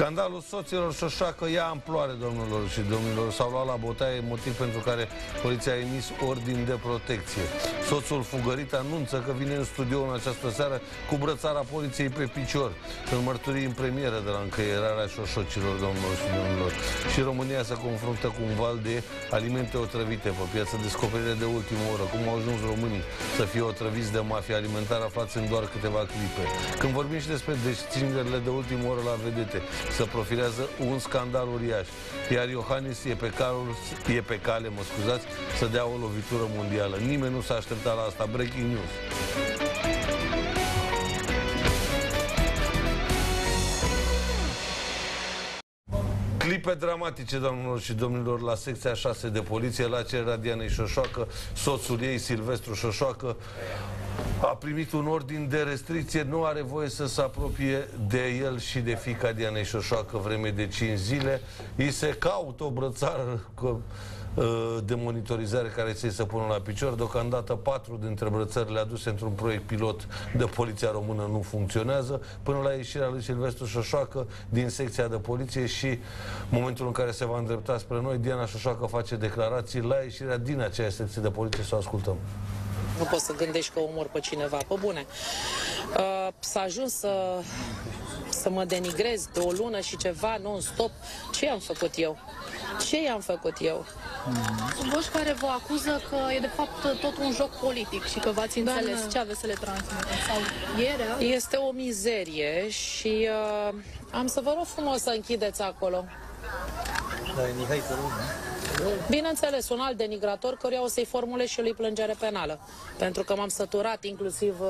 Scandalul soților șoșacă ia amploare, domnilor și domnilor. S-au luat la botaie, motiv pentru care poliția a emis ordin de protecție. Soțul fugărit anunță că vine în studio în această seară cu brățara poliției pe picior, în mărturii în premieră de la încăierarea șoșocilor, domnilor și domnilor. Și România se confruntă cu un val de alimente otrăvite pe piață, descoperire de ultimă oră, cum au ajuns românii să fie otrăviți de mafia alimentară aflați în doar câteva clipe. Când vorbim și despre desținerile de ultimă oră la vedete, să profilează un scandal uriaș. Iar Iohannis e pe, calul, e pe cale, mă scuzați, să dea o lovitură mondială. Nimeni nu s-a așteptat la asta. Breaking news. Clipe dramatice, doamnelor și domnilor, la secția 6 de poliție, la cererea Dianei Șoșoacă, soțul ei, Silvestru Șoșoacă, a primit un ordin de restricție, nu are voie să se apropie de el și de fica Dianei Șoșoacă vreme de 5 zile. Îi se caută o brățară că, ă, de monitorizare care ți să pună la picior. Deocamdată patru dintre brățările aduse într-un proiect pilot de Poliția Română nu funcționează, până la ieșirea lui Silvestru Șoșoacă din secția de poliție și momentul în care se va îndrepta spre noi, Diana Șoșoacă face declarații la ieșirea din aceea secție de poliție să o ascultăm. Nu poți să gândești că omor pe cineva. Pe bune. Uh, s-a ajuns să, să mă denigrez de o lună și ceva non-stop. Ce am făcut eu? Ce i-am făcut eu? Sunt voci care vă acuză că e de fapt tot un joc politic și că v-ați Da, înțeles da. ce aveți să le transmiteți. Sau e real? Este o mizerie și uh, am să vă rog frumos să închideți acolo. Bineînțeles, un alt denigrator căruia o să-i formulez și eu lui plângere penală. Pentru că m-am săturat inclusiv, uh,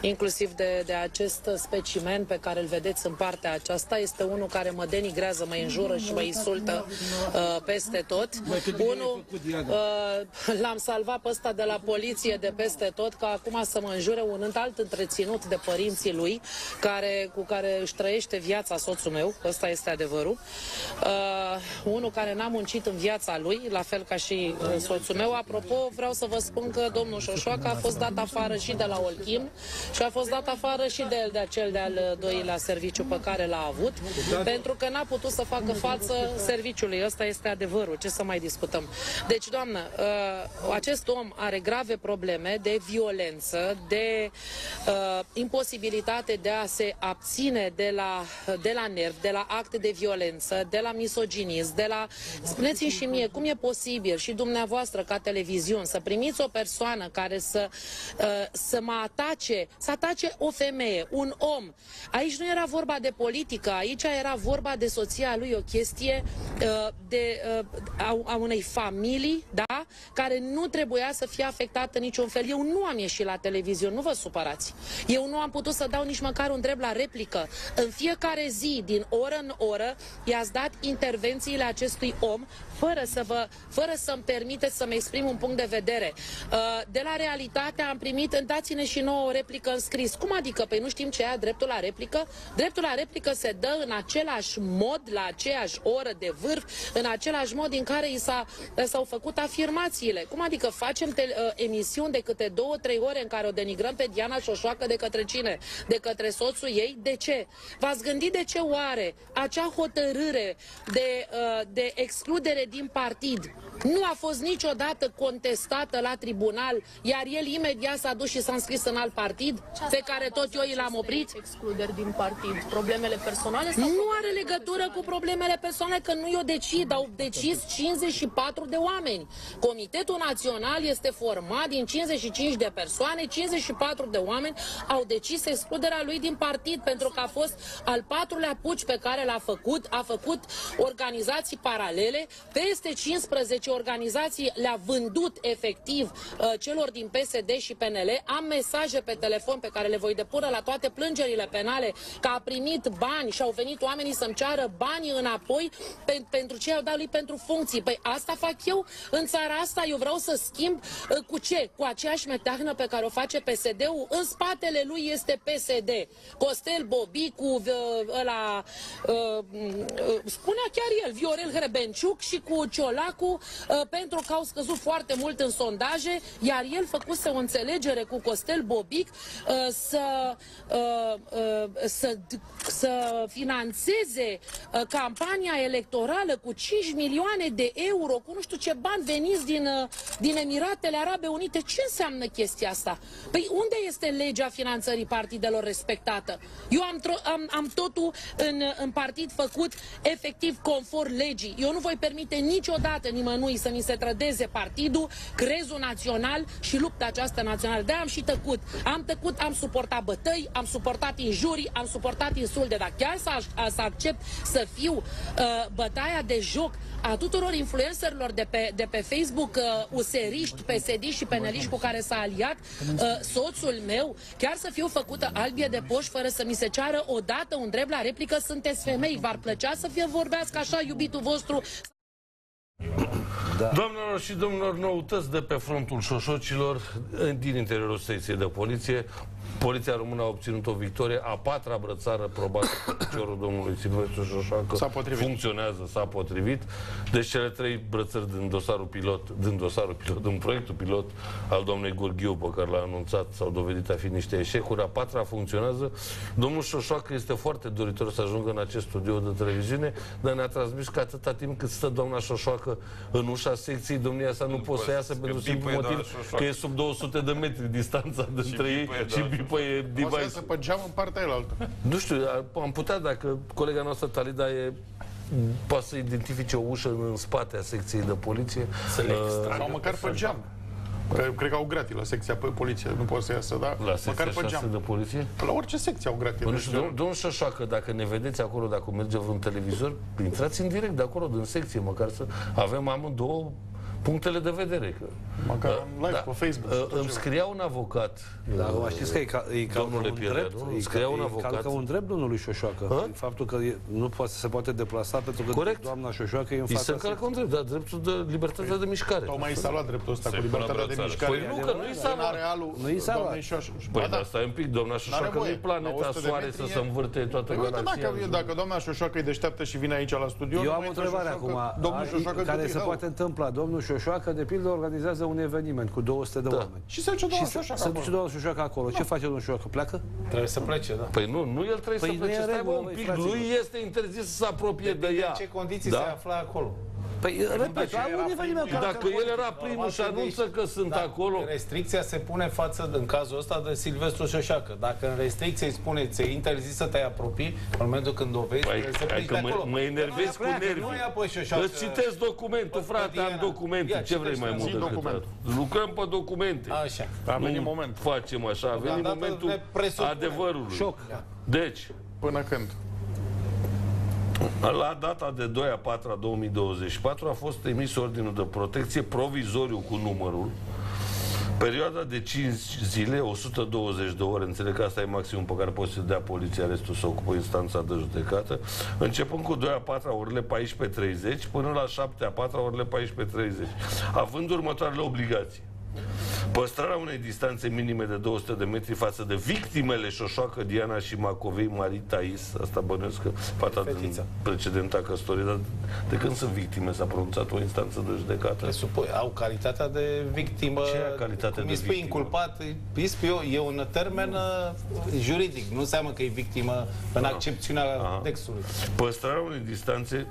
inclusiv de, de acest specimen pe care îl vedeți în partea aceasta. Este unul care mă denigrează, mă înjură și mă insultă uh, peste tot. Unul uh, l-am salvat pe ăsta de la poliție de peste tot, ca acum să mă înjure un alt întreținut de părinții lui, care, cu care își trăiește viața soțul meu, ăsta este adevărul. Uh, unul care n-a muncit în viața lui, la fel ca și uh, soțul meu. Apropo, vreau să vă spun că domnul Șoșoacă a fost dat afară și de la Olchim și a fost dat afară și de, el, de acel de-al doilea serviciu pe care l-a avut, pentru că n-a putut să facă față serviciului. Ăsta este adevărul, ce să mai discutăm. Deci, doamnă, uh, acest om are grave probleme de violență, de uh, imposibilitate de a se abține de la, de la nerv, de la acte de violență, de la misoginism, de la... Spuneți-mi și mie, cum e posibil și dumneavoastră ca televiziuni să primiți o persoană care să, uh, să mă atace, să atace o femeie, un om. Aici nu era vorba de politică, aici era vorba de soția lui, o chestie uh, de, uh, a, a unei familii, da, care nu trebuia să fie afectată niciun fel. Eu nu am ieșit la televiziune, nu vă supărați. Eu nu am putut să dau nici măcar un drept la replică. În fiecare zi, din oră în oră, i-ați dat intervențiile acestui om fără să vă, fără să-mi permiteți să-mi exprim un punct de vedere. Uh, De la realitate am primit, dați-ne și nouă o replică în scris. Cum adică? Păi nu știm ce e dreptul la replică? Dreptul la replică se dă în același mod, la aceeași oră de vârf, în același mod în care i s-a, s-au făcut afirmațiile. Cum adică facem te, uh, emisiuni de câte două, trei ore în care o denigrăm pe Diana Șoșoacă de către cine? De către soțul ei? De ce? V-ați gândit de ce oare acea hotărâre de, uh, de excludere din partid nu a fost niciodată contestată la tribunal, iar el imediat s-a dus și s-a înscris în alt partid, pe care tot eu i l-am oprit? Excluderi din partid. Problemele personale sau Nu are legătură cu problemele personale, că nu eu decid, au decis 54 de oameni. Comitetul Național este format din 55 de persoane, 54 de oameni au decis excluderea lui din partid, pentru că a fost al patrulea puci pe care l-a făcut, a făcut organizații paralele, peste 15 organizații le-a vândut efectiv uh, celor din PSD și PNL. Am mesaje pe telefon pe care le voi depune la toate plângerile penale că a primit bani și au venit oamenii să-mi ceară banii înapoi pe, pentru ce i-au dat lui pentru funcții. Păi asta fac eu în țara asta, eu vreau să schimb uh, cu ce? Cu aceeași meteahnă pe care o face PSD-ul. În spatele lui este PSD. Costel Bobicu, uh, ăla, uh, uh, spunea chiar el, Viorel Hrebenciuc și cu Ciolacu uh, pentru că au scăzut foarte mult în sondaje, iar el făcuse o înțelegere cu Costel Bobic uh, să, uh, uh, să, să financeze uh, campania electorală cu 5 milioane de euro, cu nu știu ce bani veniți din, uh, din Emiratele Arabe Unite. Ce înseamnă chestia asta? Păi unde este legea finanțării partidelor respectată? Eu am, tro- am, am totul în, în partid făcut efectiv conform legii. Eu nu voi permite niciodată nimănui să mi se trădeze partidul, crezul național și lupta aceasta națională. de am și tăcut. Am tăcut, am suportat bătăi, am suportat injurii, am suportat insulte, dar chiar să, aș- să accept să fiu uh, bătaia de joc a tuturor influencerilor de pe, de pe Facebook, uh, useriști, psd și peneliști cu care s-a aliat, uh, soțul meu, chiar să fiu făcută albie de poș fără să mi se ceară odată un drept la replică, sunteți femei, v-ar plăcea să fie vorbească așa iubitul vostru? Da. Doamnelor și domnilor, noutăți de pe frontul șoșocilor din interiorul secției de poliție. Poliția română a obținut o victorie, a patra brățară probată pe piciorul domnului Silvestru Șoșoacă. S-a potrivit. Funcționează, s-a potrivit. Deci cele trei brățări din dosarul pilot, din dosarul pilot, din proiectul pilot al domnului Gurghiu, pe care l-a anunțat, s-au dovedit a fi niște eșecuri. A patra funcționează. Domnul Șoșoacă este foarte doritor să ajungă în acest studio de televiziune, dar ne-a transmis că atâta timp cât stă doamna Șoșoacă în ușa secției, domnia sa nu, nu poate să iasă că pentru simplu bipăie doamna motiv Șoșoacă. că e sub 200 de metri distanța dintre ei bipăie și doamna bipăie O să device. iasă pe geam în partea elaltă. Nu știu, a- am putea, dacă colega noastră Talida e poate să identifice o ușă în spate a secției de poliție. Să le Uh, extragă Sau măcar pe geam. Că, cred că au gratii la secția pe poliție, nu poate să iasă, dar la secția măcar pe 6 geam. de poliție? La orice secție au gratii. Bă, nu Deci, știu, domn- domnul Șoșoacă, dacă ne vedeți acolo, dacă merge vreun televizor, intrați în direct de acolo, din secție, măcar să avem amândouă punctele de vedere. Că, Măcar în live pe Facebook. Uh, îmi scria un avocat, Dar acum știți că e, ca, e calcă Domnule un Pierre, drept, nu? e, Scria ca, un e avocat. calcă un drept domnului Șoșoacă. Hă? Faptul că e, nu poate să se poate deplasa pentru că Corect. doamna Șoșoacă e în îi se fața încalcă un drept, dar dreptul de libertatea de mișcare. Tocmai i s-a luat dreptul ăsta Se cu pune libertatea de brățară. mișcare. Păi nu, că nu i s-a În luat. arealul Nu i s-a luat. doamnei Șoș- Păi, Ba dar stai un pic, doamna Șoșoacă nu voie. e planeta La 100 de Soare metri să e- se învârte toată Păi uite, galaxia. dacă, dacă doamna Șoșoacă e deșteaptă și vine aici la studio, Eu nu am mai o intră întrebare Șoșoacă, acum, Domnul a- Șoșoacă care du-te, se hău. poate întâmpla. Domnul Șoșoacă, de pildă, organizează un eveniment cu 200 de oameni. Și se duce Și doamna se, Șoșoacă se duce acolo. domnul Șoșoacă acolo. Ce face domnul Șoșoacă? Pleacă? Trebuie să plece, da. Păi nu, nu el trebuie Păi să nu e plece, în stai mă regulă, un băi, pic, fraților. lui este interzis să se apropie de Depinde ea. în ce condiții Da? se află acolo. Păi, repet, la un eveniment care... Dacă el era primul și anunță că sunt Da, acolo, Restricția se pune față, în cazul ăsta, de Silvestru Șoșacă. Dacă în restricție îi spune, ți-e interzis să te apropii, în momentul când o vezi, Păi, trebuie să hai pleci că de mă, acolo. mă enervez cu Pleacă, nervii. Nu ia pe Șoșacă. Îți citesc documentul, Pe frate, am Diana. documente. Ia, Ce vrei mai citește. mult Zi decât document. atât? Lucrăm pe documente. Așa. A venit Nu moment. facem așa, a venit Deocamdată momentul ne presupune. adevărului. Șoc. Deci, Până când? La data de 2 a 4 a 2024 a fost emis ordinul de protecție provizoriu cu numărul. Perioada de 5 zile, 120 de ore, înțeleg că asta e maximum pe care poate să dea poliția, restul să ocupă instanța de judecată, începând cu 2 a 4 orele 14.30 până la 7 a 4 orele 14.30, având următoarele obligații. Păstrarea unei distanțe minime de 200 de metri față de victimele Șoșoacă, Diana și Macovei, Marie Tais, asta bănuiesc că fata din Fetița. precedenta căsătorie, dar de când sunt victime s-a pronunțat o instanță de judecată? Presupui, au calitatea de victimă. Ce e calitatea cum de îi spui victimă? inculpat, îi spui eu, e un termen uh, juridic. Nu înseamnă că e victimă în accepțiunea textului. Păstrarea unei distanțe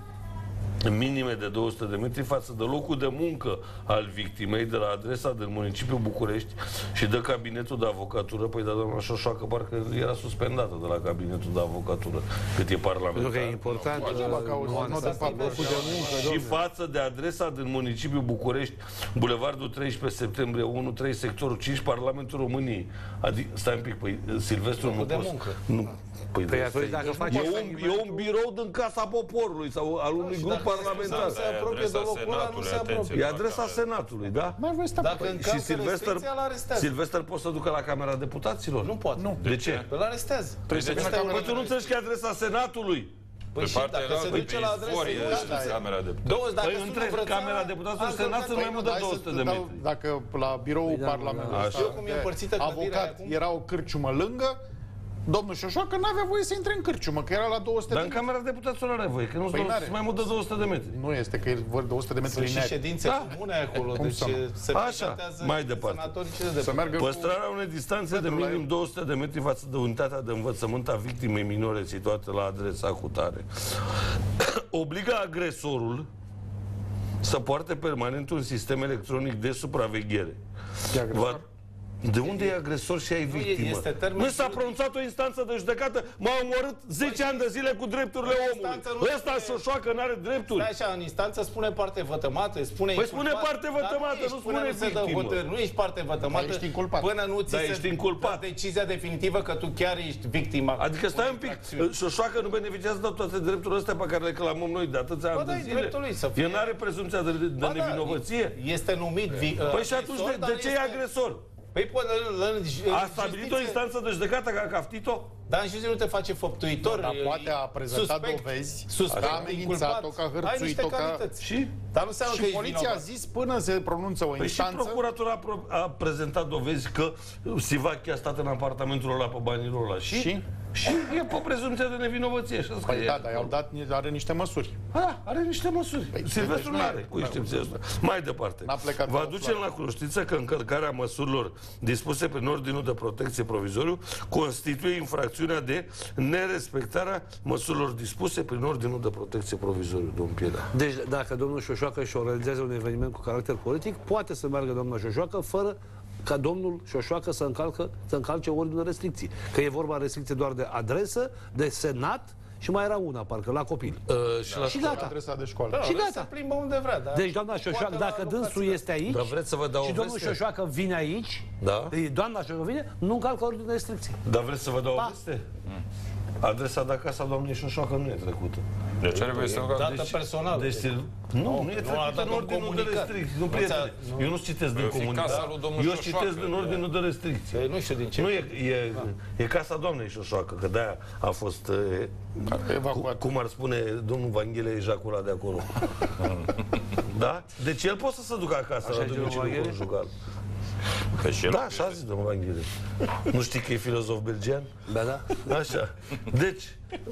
minime de 200 de metri față de locul de muncă al victimei de la adresa din municipiul București și de cabinetul de avocatură. Păi, da, doamna Șoșoacă parcă era suspendată de la cabinetul de avocatură cât e parlamentar. Pentru că e important. Degeaba că au uh, o notă nuanța. de fapt, locul de muncă, și domnule. față de adresa din municipiul București, Bulevardul 13 septembrie 1, 3, sectorul 5, Parlamentul României. Adică, stai un pic, păi Silvestru nu de poți... muncă. Nu, păi, Păi de- atunci stai- dacă faci e, un, e un birou din Casa Poporului sau al unui grup parlamentar. se apropie de adresa locul ăla, nu Senatului, se apropie. atenție. E adresa Senatului, da? Mai voi sta Dacă Și încalcă Silvester, restricția, îl arestează. Silvester poate să ducă la Camera Deputaților? Nu poate. Nu. De ce? Îl arestează. Trebuie să vină Ăsta e camera Păi tu nu înțelegi că e adresa Senatului? Păi Pe și partea dacă se elaltă, duce pe la adresă, izvor, e nu știu. camera de... Două, dacă Păi sună între vrățara, Camera Deputaților și altă Senat sunt mai dată, mult de Hai să 200 de dau- metri. Dacă la biroul Păi da, Parlamentului da, da. ăsta Știu cum e de împărțită clădirea avocat acum. era o cârciumă lângă, domnul Șoșoacă n-avea voie să intre în cârciumă, că era la 200 Dar de în metri. Camera Deputaților are voie, că nu Păi sunt n-are. mai mult de 200 de metri. Nu este că e vor de 100 de metri Sunt și lineari. ședințe Da. comune acolo, Cum deci să nu? se Așa, pregătează mai departe. senatorii și de Să meargă cu... Păstrarea unei distanțe de Pentru la minim 200 de metri față de unitatea de învățământ a victimei minore situată la adresa cutare. Obligă agresorul să poarte permanent un sistem electronic de supraveghere. E agresor? Va- De unde e agresor și ai e- victimă? este termen nu s-a juridic. pronunțat o instanță de judecată, m-a omorât 10 ani de zile cu drepturile Păi, omului. instanța nu Ăsta spune- șoșoacă, n-are drepturi. Stai așa, în instanță spune parte vătămată, spune Păi inculpat, spune parte dar vătămată, ești nu până spune se dă victimă. hotărâre, Nu ești parte vătămată Dar ești inculpat. până nu ți Da, se ești inculpat. dă decizia definitivă că tu chiar ești victima. Adică stai un pic, infracțiunii. Șoșoacă nu beneficiază de toate drepturile astea pe care le clamăm noi de atâția ani da, de e zile. dreptul lui să fie- El n-are prezumția de, de Ba da, nevinovăție. Este numit vi, Păi și atunci de, de ce e agresor? Păi până în, în, în A stabilit o instanță de judecată ca Caftito? Dar în justiție nu te face făptuitor. Dar e- poate a prezentat suspect, dovezi, suspect, că a amenințat-o, că a inculpat. Ai niște hărțuit-o, că a- calități. Și? Dar nu înseamnă că Și ești poliția a vinovat. zis până se pronunță o Păi și instanță... procuratura a, pro- a prezentat dovezi că Sivachi a stat în apartamentul ăla pe banii ăla. Și? Și? Și e pe prezumția de nevinovăție. Și Păi da, dar i-au dat, are niște măsuri. Da, are niște măsuri. Păi, Silvestru deci nu nu are, e. cu excepția asta. Mai departe. N-a plecat Vă la aducem la cunoștință că încălcarea măsurilor dispuse prin ordinul de protecție provizoriu constituie infracțiunea de nerespectarea măsurilor dispuse prin ordinul de protecție provizoriu, domn Pieda. Deci dacă domnul Șoșoacă își organizează un eveniment cu caracter politic, poate să meargă domnul Șoșoacă fără ca domnul Șoșoacă să, încalcă, să încalce ordinul de restricții. Că e vorba de restricție doar de adresă, de senat și mai era una, parcă, la copil. Uh, și la Și La gata. adresa de școală. Da, Și vrea gata. să plimbă unde vrea, dar Deci doamna Șoșoacă, poate la dacă dânsul locație. este aici Dar vreți să vă dau și o domnul veste? Șoșoacă vine aici, Da? e, doamna Șoșoacă vine, nu încalcă ordinul de restricții. Dar vreți să vă dau o Pa. veste? Adresa de acasă a doamnei Șoșoacă nu e trecută. De ce trebuie să dată personală. Deci, nu, nu, nu e nu a trecută dat în un ordinul de comunicat. restricții. Nu, Nu prietene. ți-a- nu. Eu nu citesc din Păi, fi comunicat. casa lui domnul Eu Șoșoacă. citesc din ordinul de restricții. Păi nu știu din ce. Nu, e, e, e casa doamnei Șoșoacă, că de-aia a fost, e, cu, Evacuat. cum ar spune domnul Vanghele, ejaculat de acolo. da? Deci el poate să se ducă acasă la zice domnul domiciliu Vanghele? conjugal. Că și el Da, așa zice domnul Vanghele. Nu știi că e filozof belgian? Da, da. Așa. Deci,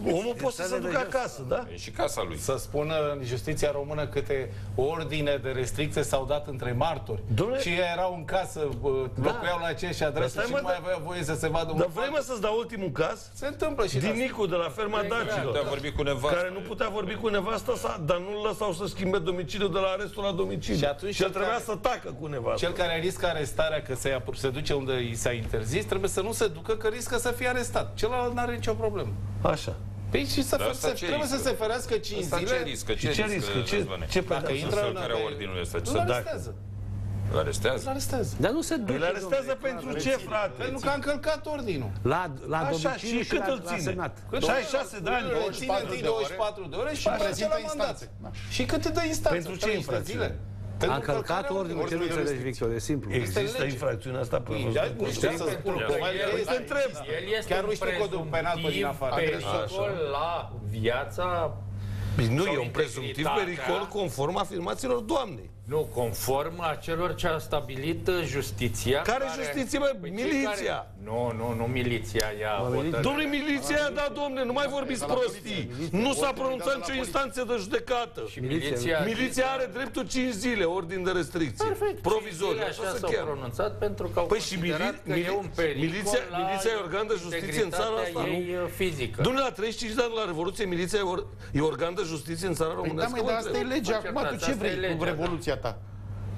omul poate să se ducă acasă, da? E și casa lui. Să spună în justiția română câte ordine de restricție s-au dat între martori. Dom'le- Și ei erau în casă, bă, locuiau la aceeași adresă stai, și mă, nu mai dar- avea voie să se vadă un Dar vrei mă să-ți dau ultimul caz? Se întâmplă și Din asta. Nicu de la ferma Putea Dacilor. vorbi cu nevastă. Care nu putea vorbi cu nevasta sa, dar nu-l lăsau să schimbe domiciliul de la arestul la domiciliu. Și atunci și el cel trebuia care- să tacă cu nevasta. Cel care riscă arestarea că se, apro- se duce unde i s-a interzis, trebuie să nu se ducă că riscă să fie arestat. Celălalt nu are nicio problemă. Așa. Păi și să Dar fe- asta se, ce trebuie să riscă? se ferească 5 Asta ce zile. riscă? Și ce riscă? Ce, Răzvane? ce Dacă pedeapsă? intră în Încălcarea pe- ordinului ăsta, ce Îl să dacă- arestează. Îl Îl arestează? arestează. Dar nu se duce. Îl arestează domnule, pentru clar. ce, frate? Pentru că a încălcat ordinul. La, la Așa, domiciliu și cât la, îl la ține? senat. Cât 66 de ani. Îl ține 24 întâi de ore 24 de ore și, și după aceea prezintă la mandat. instanțe. Da. Și cât îi dă instanță? Pentru ce 30 de infracțiune? Zile. A Pentru încălcat încălcarea ordinul. Ce nu ordinului înțelegi, restricții. Victor? E simplu. Există lege. infracțiunea asta pe Ia, nu știu să spun. Ia. probabil că Te este- întreb. El este Chiar un nu știu codul penal pe din prezumptiv afară. pericol la viața Nu, Sau e un prezumtiv integritatea. pericol conform afirmațiilor doamnei. Nu conform a celor ce a stabilit uh, justiția. Care justiție, bă? Păi cei Miliția. Care... Nu, nu, nu miliția ia hotărâre. Domnule, miliția, da, domne, nu mai vorbiți prostii. Nu s-a pronunțat nicio instanță de judecată. Și miliția, Miliția are dreptul 5 zile, ordin de restricție. Provizoriu, Zile așa așa se s-au cheamă. pronunțat pentru că au Păi și considerat mili- că e mili- un pericol miliția- la miliția e organ de justiție în țara integritatea asta, nu? ei uh, fizică. Domnule, la 35 de ani la Revoluție, miliția e, or- e organ de justiție în țara Păi da, românească? măi, mă dar asta e întreb. legea. Mă Acum tu certați, ce asta e vrei cu legea, revoluția ta?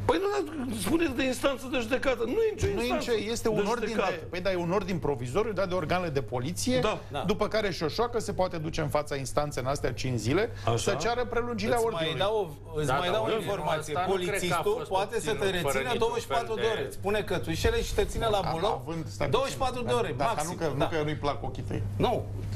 Păi nu, dar spuneți de instanță de judecată. Nu e nicio Nu e instanță nicio, este un de ordin judecată. de, păi da, e un ordin provizoriu dat de organele de poliție, Da. Da. după care șoșoacă se poate duce în fața instanței în astea 5 zile Așa. să ceară prelungirea Îți mai ordinului. dau, o, îți Da, mai da, dau o ordinul informație. ăsta nu cred că a Polițistul fost poate să te obținut fără rețină niciun 24 fel de de- ore. Îți Spune cătușele și te ține la bulou Având, stai 24 de puțin. ore, Da, dar maxim. Nu că, nu Da. că nu-i plac ochii tăi. Nu.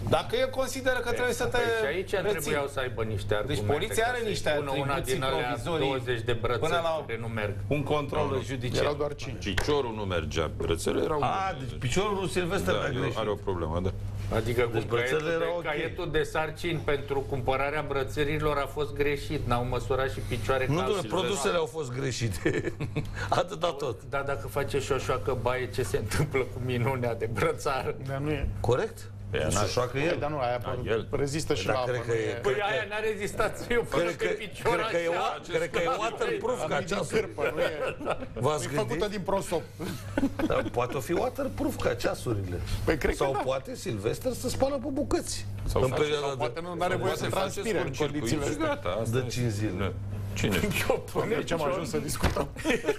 Dacă el consideră că trebuie să te Păi și aici rețină. trebuiau să aibă niște argumente. Deci poliția ca are să-i niște pună una atribuții din alea provizorii 20 de brățări până la care nu merg. Un control judiciar. Erau doar 5. Piciorul nu mergea, brățele erau... A, deci piciorul lui Silvester da, da, eu- greșit. are o problemă, da. Adică Deci cu brățările caietul, de, erau ok. caietul de sarcini pentru cumpărarea brățărilor a fost greșit. N-au măsurat și picioare Nu, ca domnule, Silvestru. produsele au fost greșite. Atâta tot. Dar dacă face șoșoacă baie, ce se întâmplă cu minunea de brățară? Dar nu e. Corect? Păi, Nu n-a- se joacă Păi, el. dar nu, aia el. rezistă și Dar la apă. cred că nu e- Păi aia n-a rezistat. Eu pun Cred pe că, picior cred că e, așa. wa- cred că e waterproof ca Nu e din ceasul. cârpă, nu e, V-ați nu e făcută gândit? din prosop. Dar poate fi waterproof ca ceasurile. Păi cred că Sau da. poate Silvester să spală pe bucăți. Sau în face- perioada Sau de... poate nu are voie să Poate face transpire în scurt-circuit condițiile și astea. gata. asta De e. 5 zile. Da. Cine știe? Doamne, ce am ajuns să discutăm.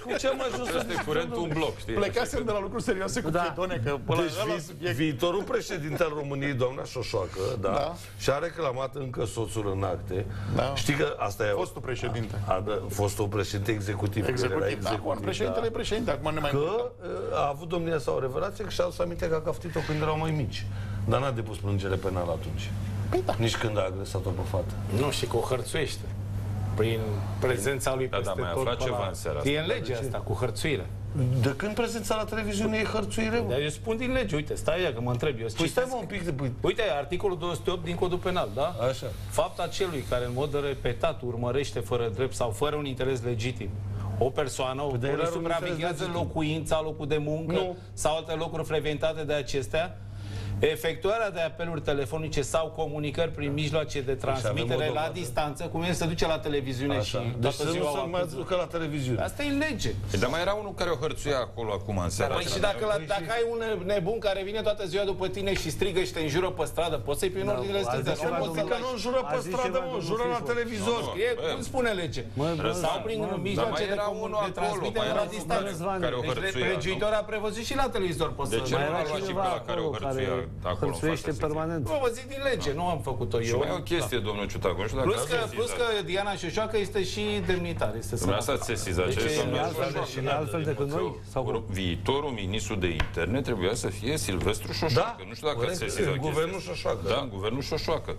Cu ce am ajuns să Asta e curentul un bloc, știi? Plecasem de la lucruri serioase cu Da. pietone, că până Deci la ăla vi- subiect. viitorul președinte al României, doamna Șoșoacă, da, Da. și-a reclamat încă soțul în acte. Da. Știi că asta e... Fostul președinte. A, da, fostul președinte executiv. care era Executiv, da, acum președintele e președinte, acum ne mai Că uh, a avut domnia sa o revelație că și-a adus aminte că a caftit-o când erau mai mici. Dar n-a depus plângere penală atunci. Păi da. Nici când a agresat-o pe fată. Nu, și că o hărțuiește. Prin prezența lui Da, peste da, mai tot. aflat pe ceva în seara asta. E în legea asta, cu hărțuire. De când prezența la televiziune e hărțuire, mă? Dar eu spun din lege, uite, stai ia că mă întreb. Eu Păi stai mă un pic de... Păi, Uite, articolul 208 din Codul Penal, da? Așa. Fapta celui care în mod repetat urmărește fără drept sau fără un interes legitim o persoană, o dar el care are un supraveghează interes legitim. locuința, locul de muncă Nu. sau alte locuri frecventate de acestea, efectuarea de apeluri telefonice sau comunicări prin mijloace de transmitere avem o la dovadă. distanță, cum e să duce la televiziune Așa. și Deci toată să nu ziua se o mai acuză. ducă la televiziune. Asta e în lege. Păi, Dar mai era unul care o hărțuia acolo acum în seara Păi asta. și dacă, la, dacă ai un nebun care vine toată ziua după tine și strigă și te înjură pe stradă, poți să-i prin ordinele a strânze, zis nu ceva poți să domnul Că nu înjură pe A zis stradă, ceva mă, domnul jură la Fifor. televizor. Nu, nu. E, Bă, cum spune lege? Mă, bă, Sau da, prin mă, mijloace mai de, era comun- unul de acolo, transmitere mai la era distanță. Răzvan, care o Deci hărțuia. legiuitor a prevăzut și la televizor poți De să... ce Mai nu era a luat și pe cineva ăla care o acolo care hărțuia acolo în hărțuiește fața permanent. Nu, vă zic din lege, nu am făcut-o Și eu. mai e o chestie, domnul Ciutacu, nu știu dacă Plus ați că, sesizat. plus că Diana Șoșoacă este și demnitar. Este Dumneavoastră sănătoasă. ați sesizat Deci ce e domnul altfel de- Șoșoacă. e altfel decât noi? Sau cum? Viitorul ministru de interne trebuia să fie Silvestru Șoșoacă. Da, Nu știu dacă corect, ați sesizat în guvernul chestia asta. Șoșoacă. Da, în guvernul Șoșoacă.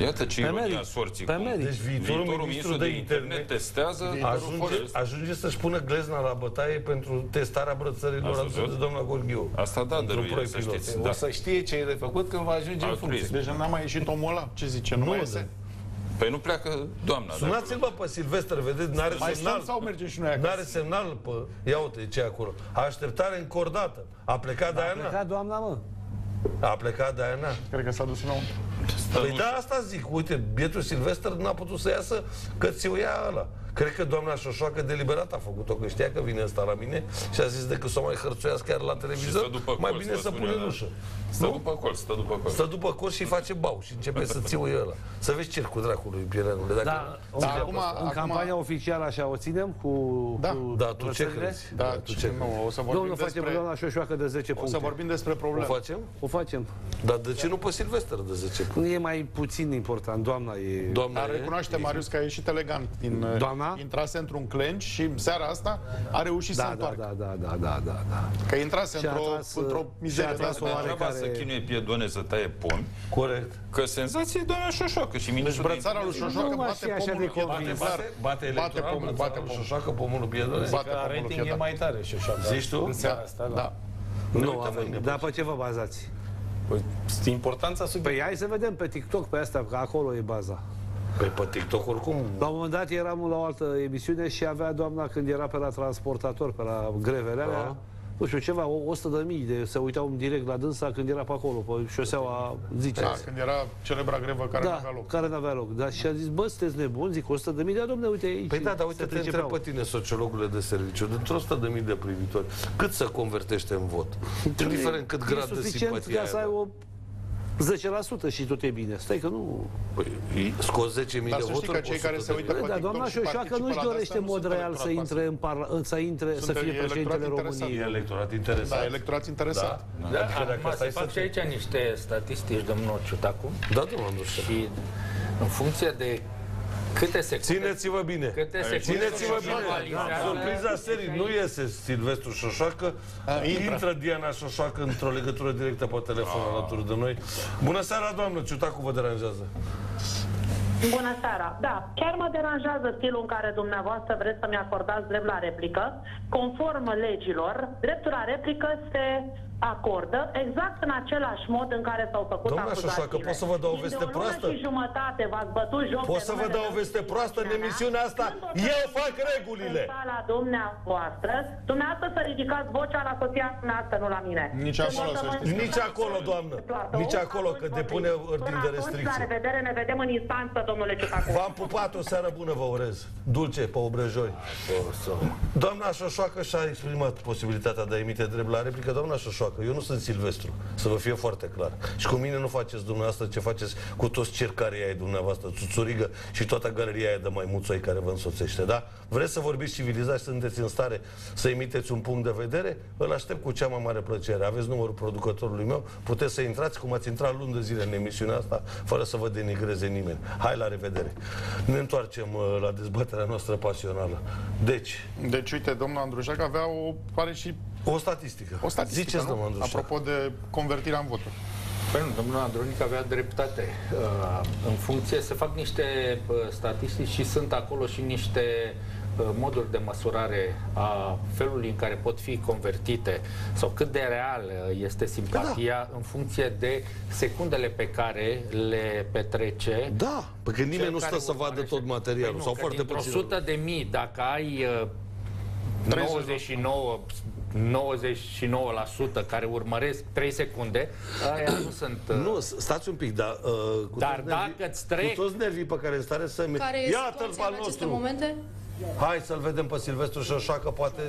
Iată ce Pe ironia merit. sorții. Pe cum merit. Deci viitorul, Viitorul ministru de interne testează ajunge, ajunge să-și pună glezna la bătaie pentru testarea brățărilor Ați aduse văzut? de doamna Gorghiu. Asta da, Într-un dăruire, proiect să pilot. știți. O Da. să știe ce e de făcut când va ajunge în Altruism. funcție. Deci n-a mai ieșit omul ăla. Ce zice? Nu, mai Nu, iese? Păi nu pleacă doamna. de Sunați-l bă pe Silvester, vedeți, n-are Mai semnal. stăm sau mergem și noi acasă? N-are semnal pe... Ia uite ce e acolo. Așteptare încordată. A plecat Diana? Ca doamna, mă. A plecat Diana? Cred că s-a dus înăuntru. Păi da, asta zic. Uite, bietul Silvester n-a putut să iasă că ți-o ia ăla. Cred că doamna Șoșoacă deliberat a făcut-o, că știa că vine ăsta la mine și a zis decât să o mai hărțuiască chiar la Și televizor, stă după mai colț, bine vă să spun pune eu, în da. ușă. Stă după colț, stă după colț. Stă după cor și face bau și începe să ți o ăla. Să vezi cercul dracului, Pierenule. Dacă... Da, Da, în- acum, în acum, campania oficială așa o ținem cu, Da. cu Da, tu ce brățările? crezi? da, tu ce nu, o să vorbim Domnul face pe despre... doamna Șoșoacă de 10 O să puncte. vorbim despre O probleme. facem? O facem. Dar de ce nu pe Silvester de 10 puncte? Nu e mai puțin important, doamna e... Doamna Dar e- recunoaște, Marius, că a ieșit elegant din... Doamna? Intrase într-un clench și seara asta a reușit să Da, da, întoarcă. da, da, da, da, da, da. Că intrase Și a într-o, tras, într-o și a mizerie de tras asta. o Dar oarecare- treaba să chinuie piedone să taie pomi, Corect. că senzație e doamna Șoșoacă și Deci ministrul de brățara lui interne. Șoșoacă Nu m-aș bate fi așa pomul de lui convins. Chedar. Bate, bate Bate electoral, pomul, brățara bate lui pomul. Șoșoacă, pomul Piedone. Bate Că pomul lui rating e Chedar. mai tare și așa. Zici tu? În seara asta, da. Da. Nu avem. Dar pe ce vă bazați? Păi, importanța subiectului. Păi hai să vedem pe TikTok pe asta, că acolo e baza. Păi pe TikTok oricum... La un moment dat eram la o altă emisiune și avea doamna când era pe la transportator, pe la grevele alea, Da. Nu știu, ceva, o- 100 de mii de se uitau direct la dânsa când era pe acolo, pe șoseaua zice. Da, când era celebra grevă care nu Da, avea loc. care n-avea loc. Dar și a zis, bă, sunteți nebuni? Zic, 100 de mii, dar domne, uite aici. Păi da, dar uite, se te trece întreb pe pe tine, sociologule de serviciu, dintr-o 100 de mii de privitori, cât să convertește în vot? Indiferent cât grad e de suficient simpatie ca să ai ai. o 10% și tot e bine. Stai că nu... Păi, scoți 10 mii Dar de să știi voturi, că cei pe care 100 se de uită mii. pe Dar TikTok doamna și Șoșoacă participă nu-și la de-astea, dorește în nu mod sunt real să electorat intre, în parla- să, intre, să Sunt fie electorat președintele interesat. României. E electorat interesat. Da, electorați interesat. Da? Da, Adică dacă acum stai se fac să și aici niște statistici, domnul Ciutacu, Da, domnul și în funcție de câte secunde... Țineți-vă bine. Câte secunde Țineți-vă se bine. normalizează- Surpriza serii. Nu iese Silvestru Șoșoacă. A, intră. Intră Diana Șoșoacă într-o legătură directă pe telefon alături de noi. Bună seara, doamnă. Ciutacu vă deranjează. Bună seara. Da, chiar mă deranjează stilul în care dumneavoastră vreți să-mi acordați drept la replică. Conform legilor, dreptul la replică se acordă exact în același mod în care s-au făcut Doamna acuzațiile. Șoșoacă, pot să vă dau o Timp de veste lună proastă? și jumătate v-ați bătut joc Pot de să vă numele dau o meu veste și proastă în emisiunea emisiunea asta? Când o să Eu fiți fac regulile! În sala dumneavoastră, dumneavoastră să ridicați vocea la soția dumneavoastră, nu la mine. Nici Când acolo, o să mă știți. Nici acolo, doamnă. platou, Nici acolo, că atunci depune vorbim. ordin Până de atunci, La restricție. revedere, ne vedem în instanță, domnule Ciucacu. V-am pupat, o seară bună vă urez. Dulce, pe obrăjori. Doamna Șoșoacă și-a exprimat posibilitatea de a emite drept la replică. Doamna Șoșoacă, eu nu sunt Silvestru, să vă fie foarte clar. Și cu mine nu faceți dumneavoastră ce faceți cu toți cercarii ai dumneavoastră, Țuțurigă și toată galeria aia de maimuțoi care vă însoțește, da? Vreți să vorbiți civilizat și sunteți în stare să emiteți un punct de vedere? Îl aștept cu cea mai mare plăcere. Aveți numărul producătorului meu, puteți să intrați cum ați intrat luni de zile în emisiunea asta, fără să vă denigreze nimeni. Hai, la revedere! Ne întoarcem uh, la dezbaterea noastră pasională. Deci, Deci, uite, domnul Andrușac avea o, pare și o statistică. o statistică, Ziceți, nu? domnul Andrușac. Apropo de convertirea în voturi. Păi nu, domnul Andronic avea dreptate. Uh, în funcție, se fac niște uh, statistici și sunt acolo și niște uh, moduri de măsurare a felului în care pot fi convertite sau cât de real este simpatia în funcție de secundele pe care le petrece Da, pentru că nimeni cel nu stă care să vadă urmărește. tot materialul, Păi nu, sau că foarte dintr-o puțin. 100 de mii, dacă ai uh, 99 99% care urmăresc 3 secunde, aia nu sunt... uh, Nu, s- stați un pic, dar... Uh, cu Dar toți dacă nervii- îți trec- Cu toți nervii pe care în stare să... Care e Iată-l pe situația al în aceste nostru! momente? Hai să-l vedem pe Silvestru Șoșoacă, poate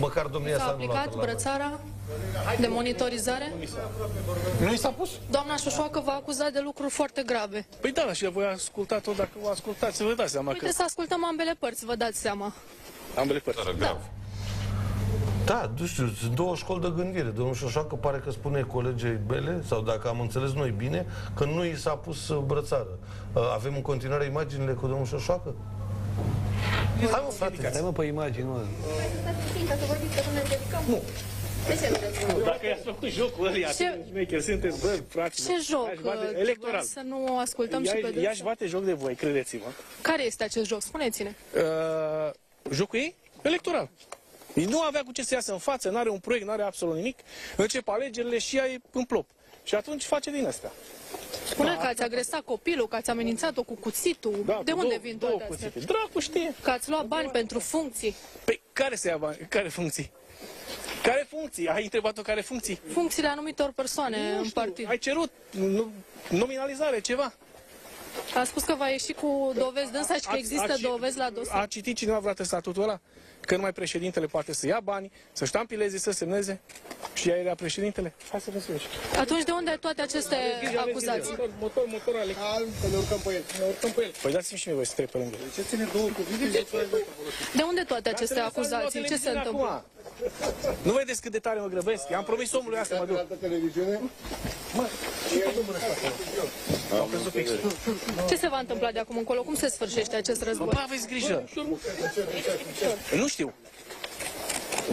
măcar domnia S-a sa nu l-a aplicat la brățara de monitorizare? Nu i s-a pus? Doamna Șoșoacă v-a acuzat de lucruri foarte grave. Păi da, și voi asculta tot, dacă o ascultați, să vă dați seama că Uite să ascultăm ambele părți, vă dați seama. ambele părți. Fără grav. Da, nu știu, sunt două școli de gândire. Domnul Șoșoacă pare că spune colegei mele, sau dacă am înțeles noi bine, că nu i s-a pus uh, brățară. Uh, Avem în continuare imaginile cu domnul Șoșoacă? Hai mă, frate, Stai mă pe imagini, mă. Dacă i-ați făcut jocul ăla, Ce- atât de șmecher sunteți, bă, fraților. Ce joc? I-aș bate- uh, Electoral. vreți Să nu ascultăm și pe Ea- I-aș dânsa? bate joc de voi, credeți-mă. Care este acest joc? Spuneți-ne. Uh, jocul ei? Electoral. Ei nu avea cu ce să iasă în față, nu are un proiect, nu are absolut nimic. Încep alegerile și ea e în plop. Și atunci face din astea. Spune că ați agresat copilul, că ați amenințat-o cu cuțitul. Da, de cu unde două, vin două toate astea? cuțite. Dracu știe. Că ați luat bani pentru funcții. Păi care se ia bani? Care funcții? Care funcții? Ai întrebat-o care funcții? Funcțiile anumitor persoane Nu în știu, partid. Ai cerut nu, nominalizare, ceva. A spus că va ieși cu dovezi dânsa și că A- există a ci- dovezi la A dosar. citit cineva vreodată statutul ăla? Că numai președintele poate să ia bani, să ștampileze, să semneze și ea era președintele? Hai să vă și. Atunci de unde toate aceste acuzații? Motor, motor, motor, Alex. Să ne urcăm pe el. Ne urcăm pe el. Păi dați-mi și mie voi să trec pe lângă. Ce ține două cuvinte? De unde toate aceste acuzații? Ce se întâmplă? Nu vedeți cât de tare mă grăbesc? I-am promis omului asta, mă duc. Ce se va întâmpla de acum încolo? Cum se sfârșește acest război? Bă, aveți grijă. Nu știu.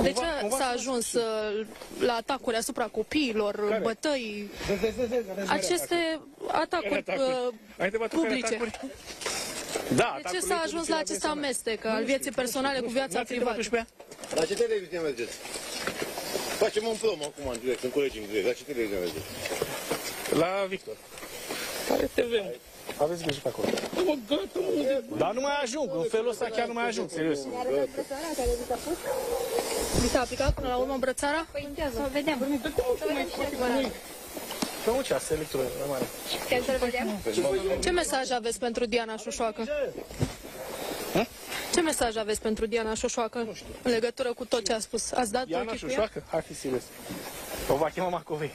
De ce s-a ajuns uh, la atacuri asupra copiilor, bătăi, aceste atacuri uh, Ai întrebat tu care publice? Atacuri? Da, De ce s-a ajuns la acest amestec al vieții personale cu viața privată? La ce televiziune mergeți? Facem un promo acum în direct, sunt colegi în direct. La ce televiziune mergeți? La Victor. Care TV? Aveți grijă pe acolo. Dar nu mai ajung, în felul ăsta chiar nu mai ajung, serios. Vi s-a aplicat până la urmă brățara? Păi, să vedem. Pe un ceas electronic, mai mare. Chiar să vedem? Ce mesaj aveți pentru Diana Șoșoacă? Ce mesaj aveți pentru Diana Șoșoacă în legătură cu tot ce a spus? Ați dat Diana ochii cu ea? Șușoacă? Hai fi serios. O va chema Macovei.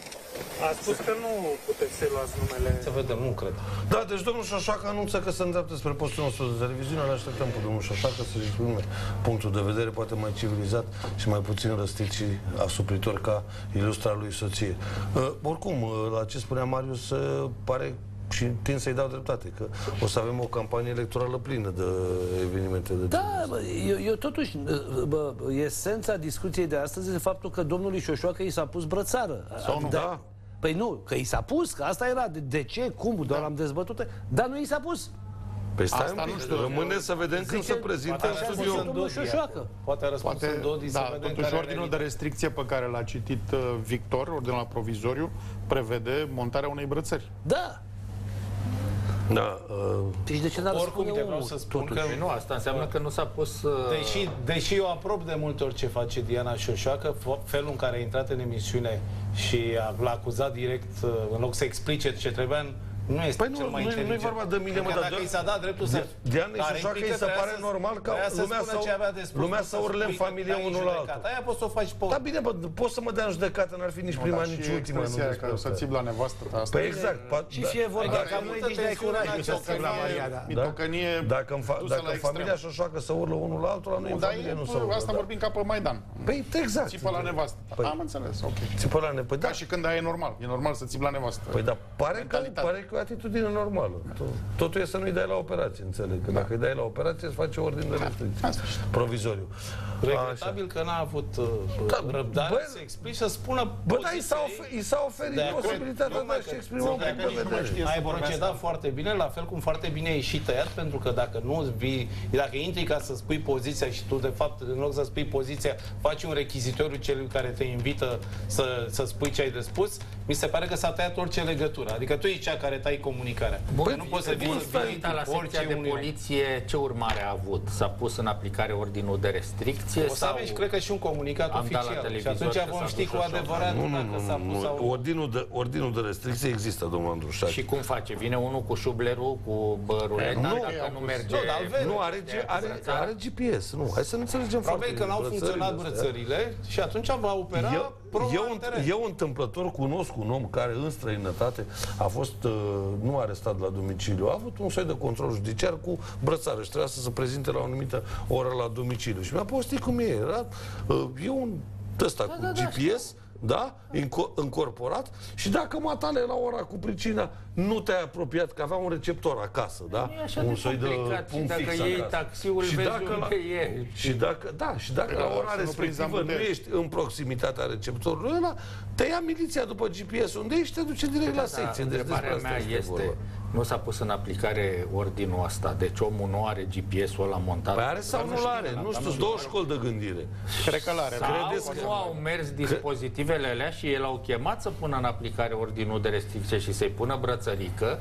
A spus că nu puteți să luați numele... Să vedem, nu cred. Da, deci domnul Șoșoacă anunță că se îndreaptă spre postul nostru de televiziune. Îl așteptăm pe domnul Șoșoacă să-și exprime punctul de vedere, poate mai civilizat și mai puțin răstit și asupritor ca ilustra lui soție. Uh, oricum, uh, la ce spunea Marius, uh, pare și tind să-i dau dreptate, că o să avem o campanie electorală plină de evenimente de Da, bă, eu, eu totuși, bă, esența discuției de astăzi este faptul că domnului Șoșoacă i s-a pus brățară. Sau nu? Da. Păi nu, că i s-a pus, că asta era. De, de ce, cum, doar am dezbătut, dar nu i s-a pus. Păi stai Asta un pic, nu știu. rămâne să vedem când se prezintă în Poate a răspuns studio. în Domnul Dodi Șoșoacă. acum. Poate a răspuns Poate, în Dodi să da, vedem totuși care ordinul de restricție pe care l-a citit uh, Victor, ordinul la provizoriu, prevede montarea unei brățări. Da. Da, uh, Deci de ce n-ar Oricum, spune te vreau omul, să spun totuși? că Păi nu, asta înseamnă că nu s-a pus... uh, Deși, deși eu aprob de multe ori ce face Diana Șoșoacă, fo- felul în care a intrat în emisiune și a, l-a acuzat direct, uh, în loc să explice ce trebuia, nu este Păi nu, cel mai nu e- nu e inteligent. vorba de mine, mă, Cred că dar dacă de- i s-a dat dreptul să... Diana la Șoșoacă replică îi se trebuia pare să- normal ca trebuia să lumea spună să- ce avea de spus, lumea nu să urle în spui că familie te-ai unul la judecat. altul. Aia poți să o faci pe Da, bine, bă, poți să mă dea în judecată, n-ar fi nici prima, dar nici și ultima. Nu expresia aia despre că asta. să țipi la nevastă ta asta. Păi exact. pa- Și da. fie vorba Adică că cam nu multă nici dai tensiune curajul în să această țip la familie. Mariana. Mitocănie Dacă, în fa- dusă dacă la în familia extrem. Șoșoacă să urlă unul la altul, la noi în Dar familie e, nu se urlă. asta da. vorbim ca pe Maidan. Păi exact. Țipă la nevastă. Păi- Am înțeles, ok. Țipă la ne... Păi da, Ca și când aia e normal. E normal să țipi la nevastă. Păi dar pare că, Mentalitate. pare că e o atitudine normală. To- Totul e să nu-i dai la operație, înțeleg. Că dacă îi dai la operație, îți face ordin de restricție. Provizoriu. Așa. Regretabil că n-a avut uh, Da, răbdare bă, să explice, să spună Bă, dar i s-a, poziția ofer- i s-a oferit De acord. posibilitatea de Numai a-și că- exprima un Dacă punct de nici nu mai vedere. știe Ai procedat foarte bine, la fel cum foarte bine ai și tăiat, pentru că dacă nu vii, dacă intri ca să spui poziția și tu, de fapt, în loc să spui poziția, faci un rechizitoriu celui care te invită să, să spui ce ai de spus, mi se pare că s-a tăiat orice legătură. Adică tu e cea care tai comunicarea. Bun, nu poți să vii bun, să vizita la secția orice de unui om. poliție, ce urmare a avut? S-a pus în aplicare ordinul de restricție? O să sau... avem și cred că și un comunicat Am dat la oficial. Și televizor atunci că vom s-a ști dus cu așa. adevărat Nu, nu, dacă s-a nu, pus nu. sau... Ordinul de, ordinul de restricție există, domnul Andrușac. Și cum face? Vine unul cu șublerul, cu bă, ruleta, Nu, dacă nu merge... Nu, dar îl vede. Nu, are, G- are, are GPS. Nu, hai să ne înțelegem Probabil foarte că bine. n-au Brățările funcționat astea. brățările și atunci va opera Eu, proba eu, în teren. eu întâmplător cunosc un om care în străinătate a fost uh, nu arestat la domiciliu, a avut un soi de control judiciar cu brățară și trebuia să se prezinte la o anumită oră la domiciliu. Și mi-a povestit cum e. Era, uh, e un ăsta cu GPS, da, înco- încorporat și dacă matale la ora cu pricina nu te-ai apropiat, că avea un receptor acasă, da? e așa un de complicat. Și punct dacă fix iei acasă. taxiul, vezi unde e. Și dacă, da, și dacă Da, la ora să nu prinzi respectivă nu ambuteiaj. ești în proximitatea receptorului ăla, te ia miliția după GPS unde ești și te duce direct la secție. Deci despre Întrebarea asta mea este este, vorba. Nu s-a pus în aplicare ordinul ăsta, deci omul nu are GPS-ul ăla montat. Păi are sau nu are? Nu știu, sunt două școli de gândire. Cred că l-are. Sau Credeți că- nu au mers dispozitivele alea și el au chemat să pună în aplicare ordinul de restricție și să-i pună brățărică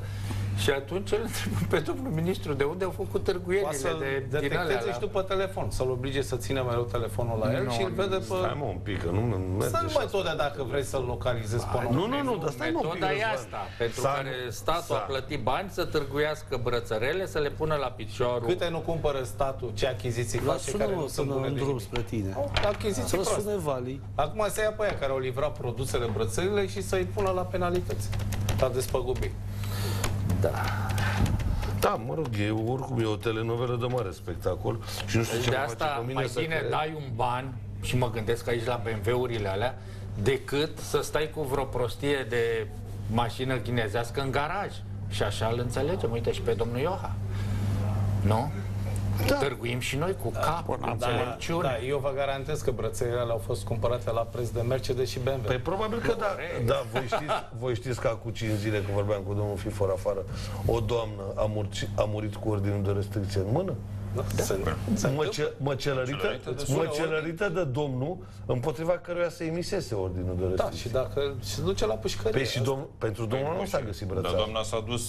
și atunci îl întreb pe domnul ministru de unde au făcut Poate târguierile să-l de din detecteze alea. și tu pe telefon, să-l oblige să țină mereu telefonul la el Nu, și îl vede pe... Hai mă un pic, că nu nu merge Să nu așa. mai tot de dacă vrei să-l localizezi pe un om. Nu, nu, nu, dar stai mă un pic, Metoda e Răzvan. asta, pentru S-a- care statul a s-a- plătit bani să târguiască brățărele, să le pună la piciorul. Câte nu cumpără statul, ce achiziții face care Lasă-mă nu sunt până bune în de drum nimic. spre tine. Au Achiziții Să proaste. sune Vali. Acum să ia pe aia care au livrat produsele brățările și să-i pună la penalități. La despăgubiri. Da, mă rog, e, oricum e o telenovelă de mare spectacol și nu știu ce de mă face asta pe mine mai să bine cred. dai un ban și mă gândesc aici la BMW-urile alea decât să stai cu vreo prostie de mașină chinezească în garaj. Și așa îl înțelegem. Uite și pe domnul Ioha. Nu? Da. Târguim și noi cu cap, Da, înțelepciune. da, eu vă garantez că brățările alea au fost cumpărate la preț de Mercedes și BMW. Păi probabil că da. Da, voi știți, voi știți că acum 5 zile, că vorbeam cu domnul Fifor afară, o doamnă a, murci, a murit cu ordinul de restricție în mână? Da? Se, se Măce, măcelărită, Măcelărită de sună măcelărită de domnul împotriva căruia se emisese ordinul de Da, restricție. și dacă se duce la pușcărie. Păi și dom- pentru domnul ăla nu s-a găsit Dar brățară. doamna s-a dus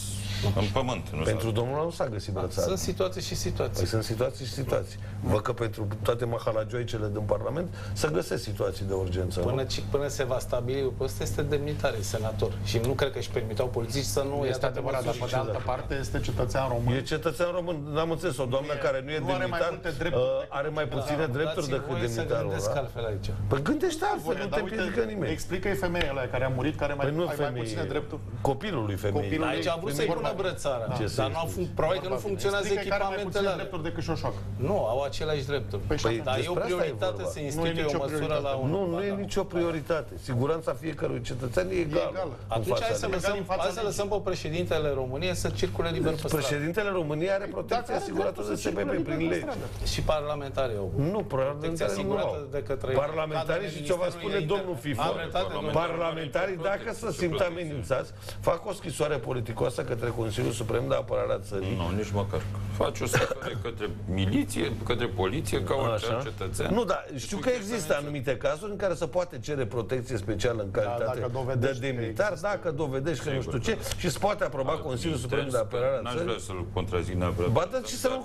în pământ. Nu Pentru s-a... domnul ăla nu s-a găsit brățară. Sunt situații și situații. Păi sunt situații și situații. Văd că pentru toate mahalagioicele din Parlament să găsesc situații de urgență. Până, nu? ci- până se va stabili, ăsta este demnitar, e senator. Și nu cred că își permiteau polițiști să nu ia Este toate adevărat, dar măsurile. pe de altă parte este cetățean român. E cetățean român, n-am înțeles, o doamnă care nu e nu are mai demnitar, multe drepturi uh, are mai puține drepturi Dați-mi decât voie să demnitarul gândesc ăla. altfel aici. Păi gândește altfel, Bune, nu te dar uite, împiedică nimeni. Explică-i femeia aia care a murit, care mai, Păi nu ai mai femeie, puține drepturi. copilului femeii. Copilul- Aici a vrut să-i pună brățara, Ce dar să-i nu a spui? fun- probabil că nu funcționează Explică-i care are mai puține echipamentele alea. drepturi decât șoșoacă. Nu, au aceleași drepturi. Păi și Păi, atunci- Dar e o despre asta e prioritate vorba. să Nu e instituie nicio o măsură prioritate. la un Nu, nu e da. nicio prioritate. Siguranța fiecărui cetățean e egală. egală. în Atunci hai fața să, legii. lăsăm, în fața hai să legii. lăsăm pe președintele României să circule liber pe stradă. Președintele României are Dacă protecția are asigurată de dreptul să circule trebuie prin lege. Și parlamentarii au. Nu, parlamentarii nu asigurată au. de către Parlamentarii și ce va Ministerul spune Interne. domnul FIFO. Am dreptate, domnule. Parlamentarii, dacă se simt amenințați, fac o scrisoare politicoasă către Consiliul Suprem de Apărare a Țării. Nu, nici măcar. Faci o scrisoare către miliție, către poliție, ca orice alt cetățean. Nu, dar știu că există anumite cazuri în care se poate cere protecție specială în calitate dacă de dovedești că demnitar, dacă dovedești că nu știu ce, și se poate aproba Consiliul Suprem de Apărare a N-aș Țării. vrea să-l contrazic neapărat. Ba, dar ce să nu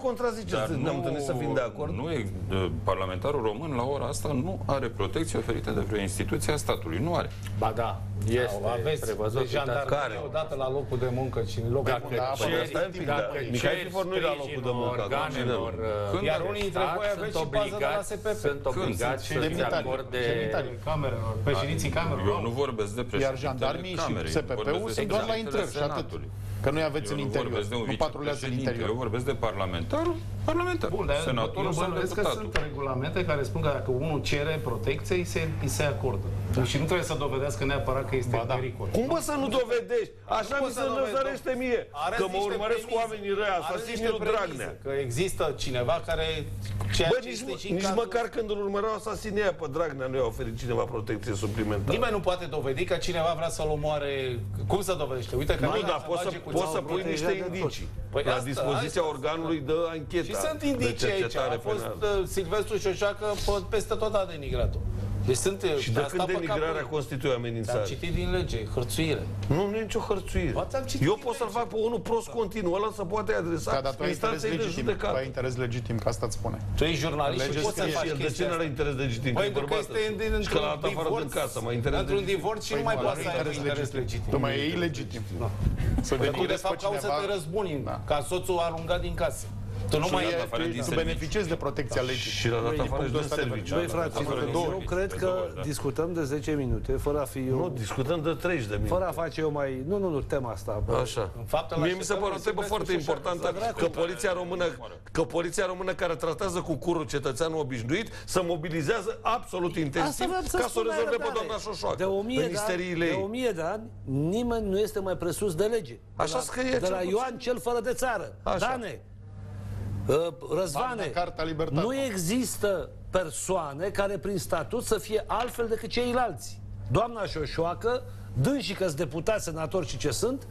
contraziceți? Dar Ne-am întâlnit să fim de acord? Nu e, de- parlamentarul român la ora asta nu are protecție oferită de vreo instituție a statului. Nu are. Ba da, este Aveți prevăzut. de jandarmerie Care? odată la locul de muncă și în locul Dacă de muncă. Păi, ceri, stai un pic, dacă da. Mihai ceri Fifor nu e la locul de muncă, acum, organelor Când? uh, Iar de unii dintre stat voi sunt aveți și bază de la obligați- SPP. Sunt obligați să-ți Demnitari. acorde... Demnitari. Camerelor, președinții camerelor. Eu nu vorbesc de președintele Iar jandarmii și Camerei, SPP-ul vorbesc de sunt doar la președintele intrări și atât. Senatului. Că nu aveți Eu în nu interior, vorbesc de un nu patrulează în vicepreședinte, interior. eu vorbesc de parlamentarul, parlamentar. Bun, dar Senatorul eu sau bănuiesc că deputatul. sunt regulamente care spun că dacă unul cere protecție, îi se, îi se acordă. Și nu trebuie să dovedească neapărat că este da. pericol. Cum bă să nu dovedești? Așa Nu mi poți se să dovezi, năzărește mie. Arăți Că mă niște urmăresc cu premize. oamenii răi, Arăți niște asasinul premize, Dragnea. Că există cineva care... Ceea Bă, ce nici, este și în nici cazul- măcar când îl urmăreau asasinii aia pe Dragnea nu i-a oferit cineva protecție suplimentară. Nimeni nu poate dovedi că cineva vrea să-l omoare. Cum să dovedește? Uite că Nu, Dragnea dar se poți să, bage cu poți să cealaltă. pui niște protejat de indicii Păi la asta, dispoziția hai să- organului de anchetă. Și sunt de indicii aici. cercetare A fost penală. uh, Silvestru Șoșoacă pe- peste tot a denigrat-o. Deci sunt... Și de când denigrarea constituie Am amenințare? citit din lege, hărțuire. Nu, nu e nicio hărțuire. Ba, ți-am citit Eu din pot să-l fac pe unul prost continuu, ăla să poate adresa Da, dar tu ai interes instanței de legitim. Tu judecată. ai interes legitim, ca asta îți spune. Tu ești jurnalist Lege și poți să scrie faci Și el de ce chestia nu are asta. interes legitim? Păi, Că e pentru că bărbat este ăsta. din, Și că l-a dat afară din casă, mai interes Într-un legitim. divorț și nu Păi mai nu, poate are să aibă interes interes legitim. legitim. Tocmai e ilegitim. Să Păi tu, de denigrezi pe fapt, cauți să te cineva... răzbuni, Da. ca soțul a alungat din casă. Tu nu Tu, mai e- dat afară din tu serviciu. beneficiezi de protecția legii. Și l-a dat Din afară punctul din ăsta de serviciu. Băi, vedere. frații, Afară de eu două ori, cred de că două ori, da. discutăm de 10 minute, fără a fi eu... Nu, discutăm de 30 de minute. Fără a face eu mai... Nu, nu, nu, tema asta. bă. Așa. În fapt, îl Mie mi se așteptăm pare o la temă Silvestru foarte și importantă că poliția română, că poliția română care tratează cu curul cetățeanul obișnuit să mobilizează absolut intensiv vreau să ca să o spun mai rezolve pe răbdare. doamna Șoșoacă. De o mie în de, ani, isteriile de ei. o mie de ani, nimeni nu este mai presus de lege. De Așa la- scrie De cel la puțin. Ioan cel fără de țară. Așa. Dane, uh, Răzvane, Magna Carta Libertatea. nu există persoane care prin statut să fie altfel decât ceilalți. Doamna Șoșoacă, dânsii că deputați, senatori și ce sunt,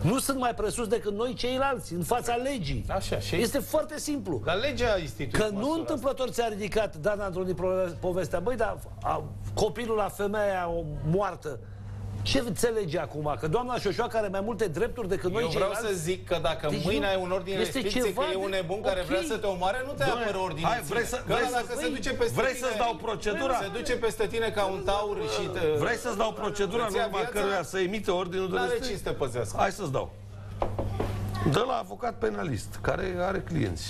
nu sunt mai presus decât noi ceilalți, în fața legii. Așa, și- Este foarte simplu. Dar legea a instituit Că nu măsura întâmplător ți-a ridicat Dan Androni pro- povestea. Băi, dar a, copilul la femeia o moartă. Ce înțelege acum? Că doamna Șoșoacă are mai multe drepturi decât noi Eu vreau ceilalți? să zic că dacă Deci mâine nu- ai un ordin este restricție că ceva e un de- nebun care ok. vrea să te omoare, nu te Doamne, apără ordinul. hai, vrei să- Că vrei ăla să- dacă se vrei- duce peste vrei tine, să-ți dau procedura? Se duce peste tine ca un taur și te... Vrei să-ți dau procedura în Îți ia urma viața? căruia să emite ordinul de N-are restricție? cine să te păzească. Hai să-ți dau. Dă la avocat penalist, care are clienți.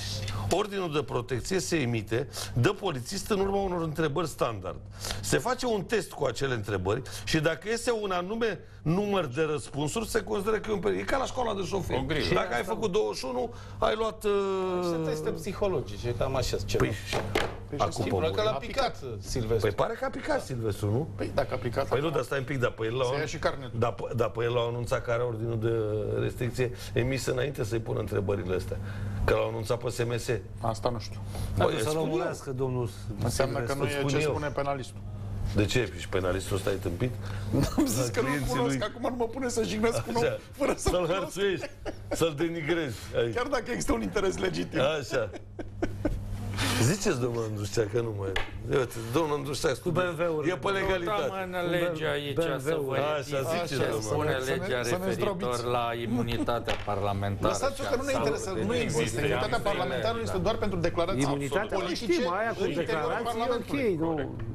Ordinul de protecție se emite de polițist în urma unor întrebări standard. Se face un test cu acele întrebări și dacă este un anume număr de răspunsuri, se consideră că e un pericol. E ca la școala de O șoferi. grilă. Dacă ai făcut 21, ai luat... Uh... Sunt teste psihologice, cam așa ce. Păi, acum Sigur că pe l-a bune. picat Silvestru. Păi pare că a picat Silvestru, nu? Păi dacă a aplicat... Păi nu, dar stai un pic, dar pe el Să l-au... ia și carnetul. Dar, pe- dar pe el l-au anunțat că are ordinul de restricție emis înainte să-i pună întrebările astea. Că l-au anunțat pe SMS. Asta nu știu. Dacă Băi, să spun lămurească domnul Înseamnă că nu îți e spun ce eu. spune penalistul. De ce? Și penalistul ăsta e tâmpit? Am zis La că nu-l clienții cunosc, lui. acum nu mă pune să jignesc cu un om Așa. fără să Să-l hărțuiești, să-l denigrezi. Ai. Chiar dacă există un interes legitim. Așa. Ziceți, domnul Andruștea, că nu mai... Uite, domnul Andruștea, Cu BMW-uri. e pe legalitate. Rămână legea aici să vă Așa, ziceți, ce domnule. spune Să ne- legea să ne referitor zdrobiți. la imunitatea parlamentară. Lăsați-o și că nu ne a interesează, nu salului de există. niște Imunitatea ani parlamentară zile, este da. doar pentru declarații Imunitatea, politice știm, aia cu în interiorul declarații, e ok. Parlamentului. Nu,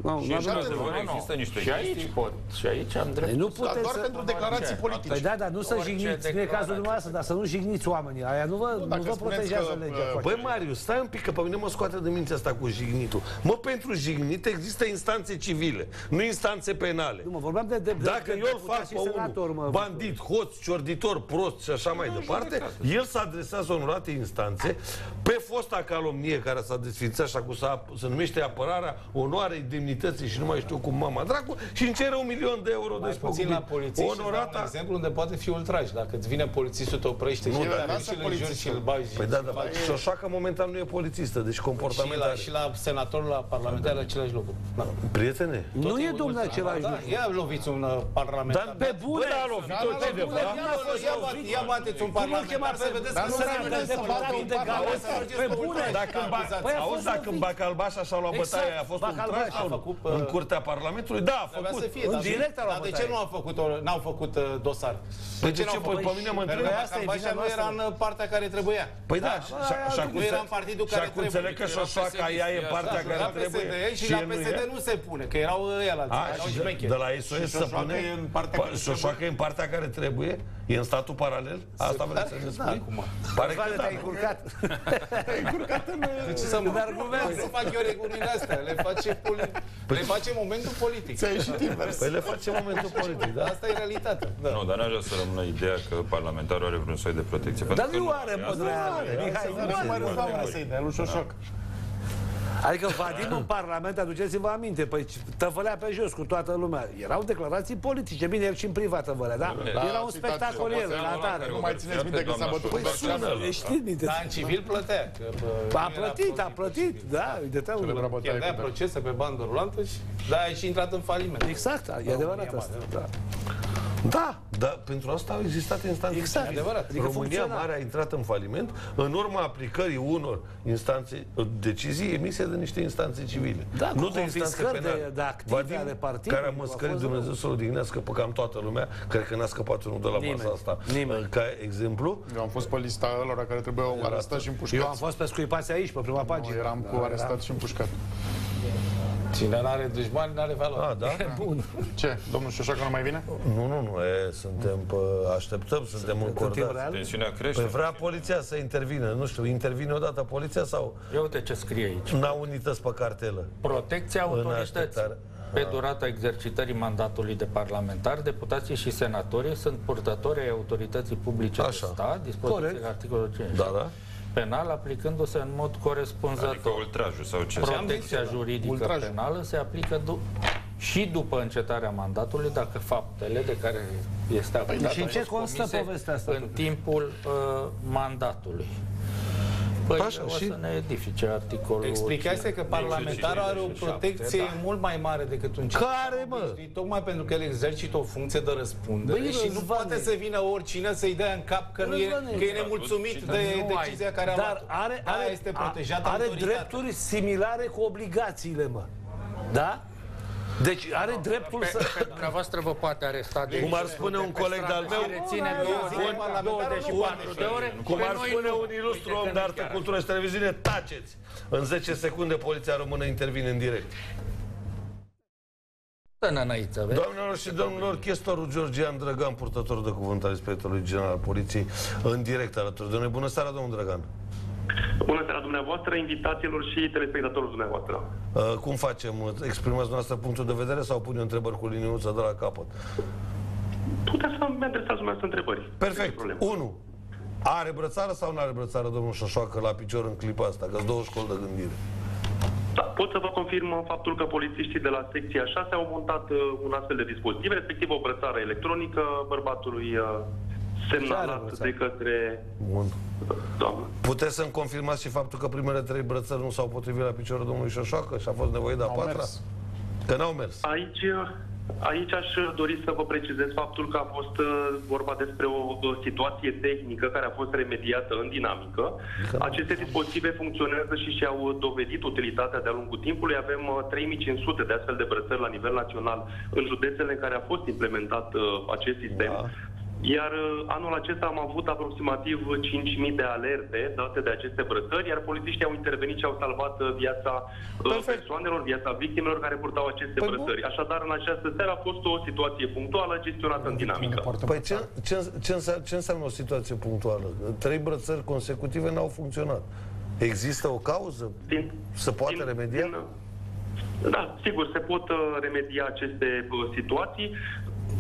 nu, Și nu așa, avem adevăr, nevoie. există niște Și aici chestii. pot. Și aici am Păi drept. nu Dar puteți doar să... pentru declarații Orice. politice. Păi da, dar nu să Orice jigniți, nu e declarație. cazul dumneavoastră, dar să nu jigniți oamenii. Aia nu vă, nu dacă vă spuneți protejează că, legea. uh, foarte Băi, Marius, stai un pic, că pe mine mă scoate de în mintea asta cu jignitul. Mă, pentru jignit există instanțe civile, nu instanțe penale. Nu, mă vorbeam de, de, Dacă de, de eu îl fac deputați pe și senatori, unul mă, bandit, hoț, ciorditor, prost și așa mai departe, el s-a adresat onorate instanțe pe fosta calomnie care s-a desfințat și acum s-a- se numește apărarea onoarei, demnității și nu mai știu cum mama dracu și îmi cere un milion de euro Mai de puțin la poliție și îți dau un Onorata... exemplu unde poate fi ultraj. Dacă îți vine polițistul, te oprește Nu, și dar te lasă și îl înjuri și polițistul. îl bagi. Păi da, da, faci- și așa că momentan nu e polițistă, deci și comportament la, are. și la senatorul, la parlamentar, același lucru. Da. Prietene, Nu e, domnule, același Da, lucru. ia loviți un uh, parlamentar. Dar Pe bune! Bă, da, a lovit-o Pe cineva. bune, Ia, n-a fost ia, lovit. ia bateți un Cum îl chema parlamentar pe să vedeți Dar că nu se se vede vede să deputat bată de un gala. parlamentar. Pe bune! Dacă în bac, Păi a auzi, fost dacă în lovit. Bacalbaș așa la Exact, bătaie a fost un Bacalbaș traj sau a nu? făcut, în uh, curtea Parlamentului? Da, a Trebuia făcut. să fie, În dar, direct a luat dar de ce bătaie. nu au făcut, o- n-au făcut uh, dosar? Păi de n-au ce? făcut? Păi pe mine mă Pentru întreb. că asta e Bacalbașa vina nu era în noastră. uh, partea care trebuia. Păi da, Da, și aia și nu acum era se- în partidul și care acum trebuie. înțeleg că Era Șoșoaca PSD, ea e asta, partea da, care La trebuie. PSD și și la el nu PSD e. nu se pune, că erau ăia la A, erau și de, șmecheri. de la SOS se Șoșoacă pune... e în partea Pa- care Șoșoacă e în partea care trebuie? E în statul paralel? Asta vreți să ne spui? Pare că Vale, da. te-ai încurcat. De ce să mă argument. Să fac eu regulile astea, le face, poli- le face momentul politic. Ți-a ieșit invers. Păi le face momentul politic, da? Asta e realitatea. Da. Nu, dar n-aș vrea să rămână ideea că parlamentarul are vreun soi de protecție. Dar pentru că nu are, mă, Asta- dragă. Mihai, nu Nu are. mai răzva una să-i dea lui Șoșoc. Adică Vadim în Parlament, aduceți-vă aminte, păi tăvălea pe jos cu toată lumea. Erau declarații politice, bine, el și în privat tăvălea, da? Da, Era un citați, spectacol el, Șoboțel, la ăla atare. care Nu o mai hărțuia țineți minte pe că s-a doamna bătut Șoboțel. pe Barceanu? Păi știți minte. Dar în civil plătea. Că, bă, A nu era plătit, a profit. plătit, da, îi dătea un... Celebra bătaie Pierdea cu drag. procese pe bandă rulantă și da, ai și intrat în faliment. Exact, e adevărat asta. Da. Da, dar pentru asta au existat instanțe Exact, civile. adevărat. Adică România funcționa. Mare a intrat în faliment în urma aplicării unor instanțe, decizii emise de niște instanțe civile. Da, cu nu de instanțe confiscări de- penale. de active Vadim, ale partidului, care a a măscărit fost Dumnezeu să-l odihnească pe cam toată lumea, cred că n-a scăpat unul de la Nimeni. masa asta. Nimeni. Ca exemplu, Eu am fost pe lista lor care trebuiau arestați și Eu am împușcați. fost pe scuipați aici, pe prima Nu, pagină. eram cu Da, arestat și împușcat. Cine n-are dușmani, n-are valoare. a, da? Bun. Ce? Domnul Șoșoacă nu mai vine? Nu, nu, nu, e, suntem pe, așteptăm, suntem În timp încordați. real? Tensiunea crește. Păi vrea poliția să intervină, nu știu, intervine odată poliția sau Eu uite ce scrie aici. n-au unități pe cartelă? Protecția autorității. așteptare. Pe durata exercitării mandatului de parlamentar, deputații și senatorii sunt purtători ai autorității publice Așa. de stat, dispoziția Corect. articolul 5. Da, da. Penal, aplicându-se în mod Adică corespunzător. ultrajul sau ce? Protecția juridică Ultrajul. penală se aplică du- și după încetarea mandatului, dacă faptele de care este acuzat și în au ce fost constă comise povestea asta? În timpul uh, mandatului. Păi Așa, o și- să ne edifice articolul... Explicația că parlamentarul are o protecție da. mult mai mare decât un Care, mă? obișnuit, Tocmai pentru că el exercită o funcție de răspundere Băi, și nu Răzvane. poate să vină oricine să-i dea în cap că, nu e, Răzvane. că e nemulțumit de Nu ai. decizia care a Dar luat are, Aia are, este protejată are autoritatea. drepturi similare cu obligațiile, mă. Da? Deci are dreptul Pe, să... pe dumneavoastră vă poate aresta de Cum ar spune un coleg de-al meu, și reține Zice parlamentarul, 24 de ore. cum Pe ar noi spune nu. un ilustru Uite om că de nu artă, chiar. cultură și televiziune, taceți! În 10 secunde poliția română intervine în direct. Stă nănăiță, vezi? Doamnelor și domnilor, chestorul Georgian Drăgan, purtător de cuvânt al inspectorului general al poliției, în direct alături de noi. Bună seara, domnul Drăgan! Bună seara dumneavoastră, invitațiilor și telespectatorilor dumneavoastră. Uh, cum facem? Exprimați noastră punctul de vedere sau pune întrebări cu liniuță de la capăt? Puteți să-mi adresați dumneavoastră întrebări. Perfect. Problemă. 1. Are brățară sau nu are brățară domnul Șoșoacă la picior în clipa asta? Că două școli de gândire. Da, pot să vă confirm faptul că polițiștii de la secția 6 au montat uh, un astfel de dispozitiv, respectiv o brățară electronică bărbatului uh, semnalat brățară? de către Bun. doamnă. Puteți să-mi confirmați și faptul că primele trei brățări nu s-au potrivit la piciorul domnului Șoșoacă și a fost nevoie de a Au patra? mers. Că n-au mers. Aici, aici aș dori să vă precizez faptul că a fost uh, vorba despre o, o situație tehnică care a fost remediată în dinamică. Aceste dispozitive funcționează și și-au dovedit utilitatea de-a lungul timpului. Avem uh, 3500 de astfel de brățări la nivel național în județele în care a fost implementat uh, acest sistem. Da. Iar uh, anul acesta am avut aproximativ 5.000 de alerte date de aceste brățări, iar polițiștii au intervenit și au salvat uh, viața uh, Perfect. persoanelor, viața victimelor care purtau aceste Păi brățări. Așadar, în această seară a fost o situație punctuală gestionată în dinamică. Păi ce, ce, ce, înseamnă, ce înseamnă o situație punctuală? Trei brățări consecutive n-au funcționat. Există o cauză? Din, Se poate din, remedia? Din, da, sigur, se pot uh, remedia aceste uh, situații.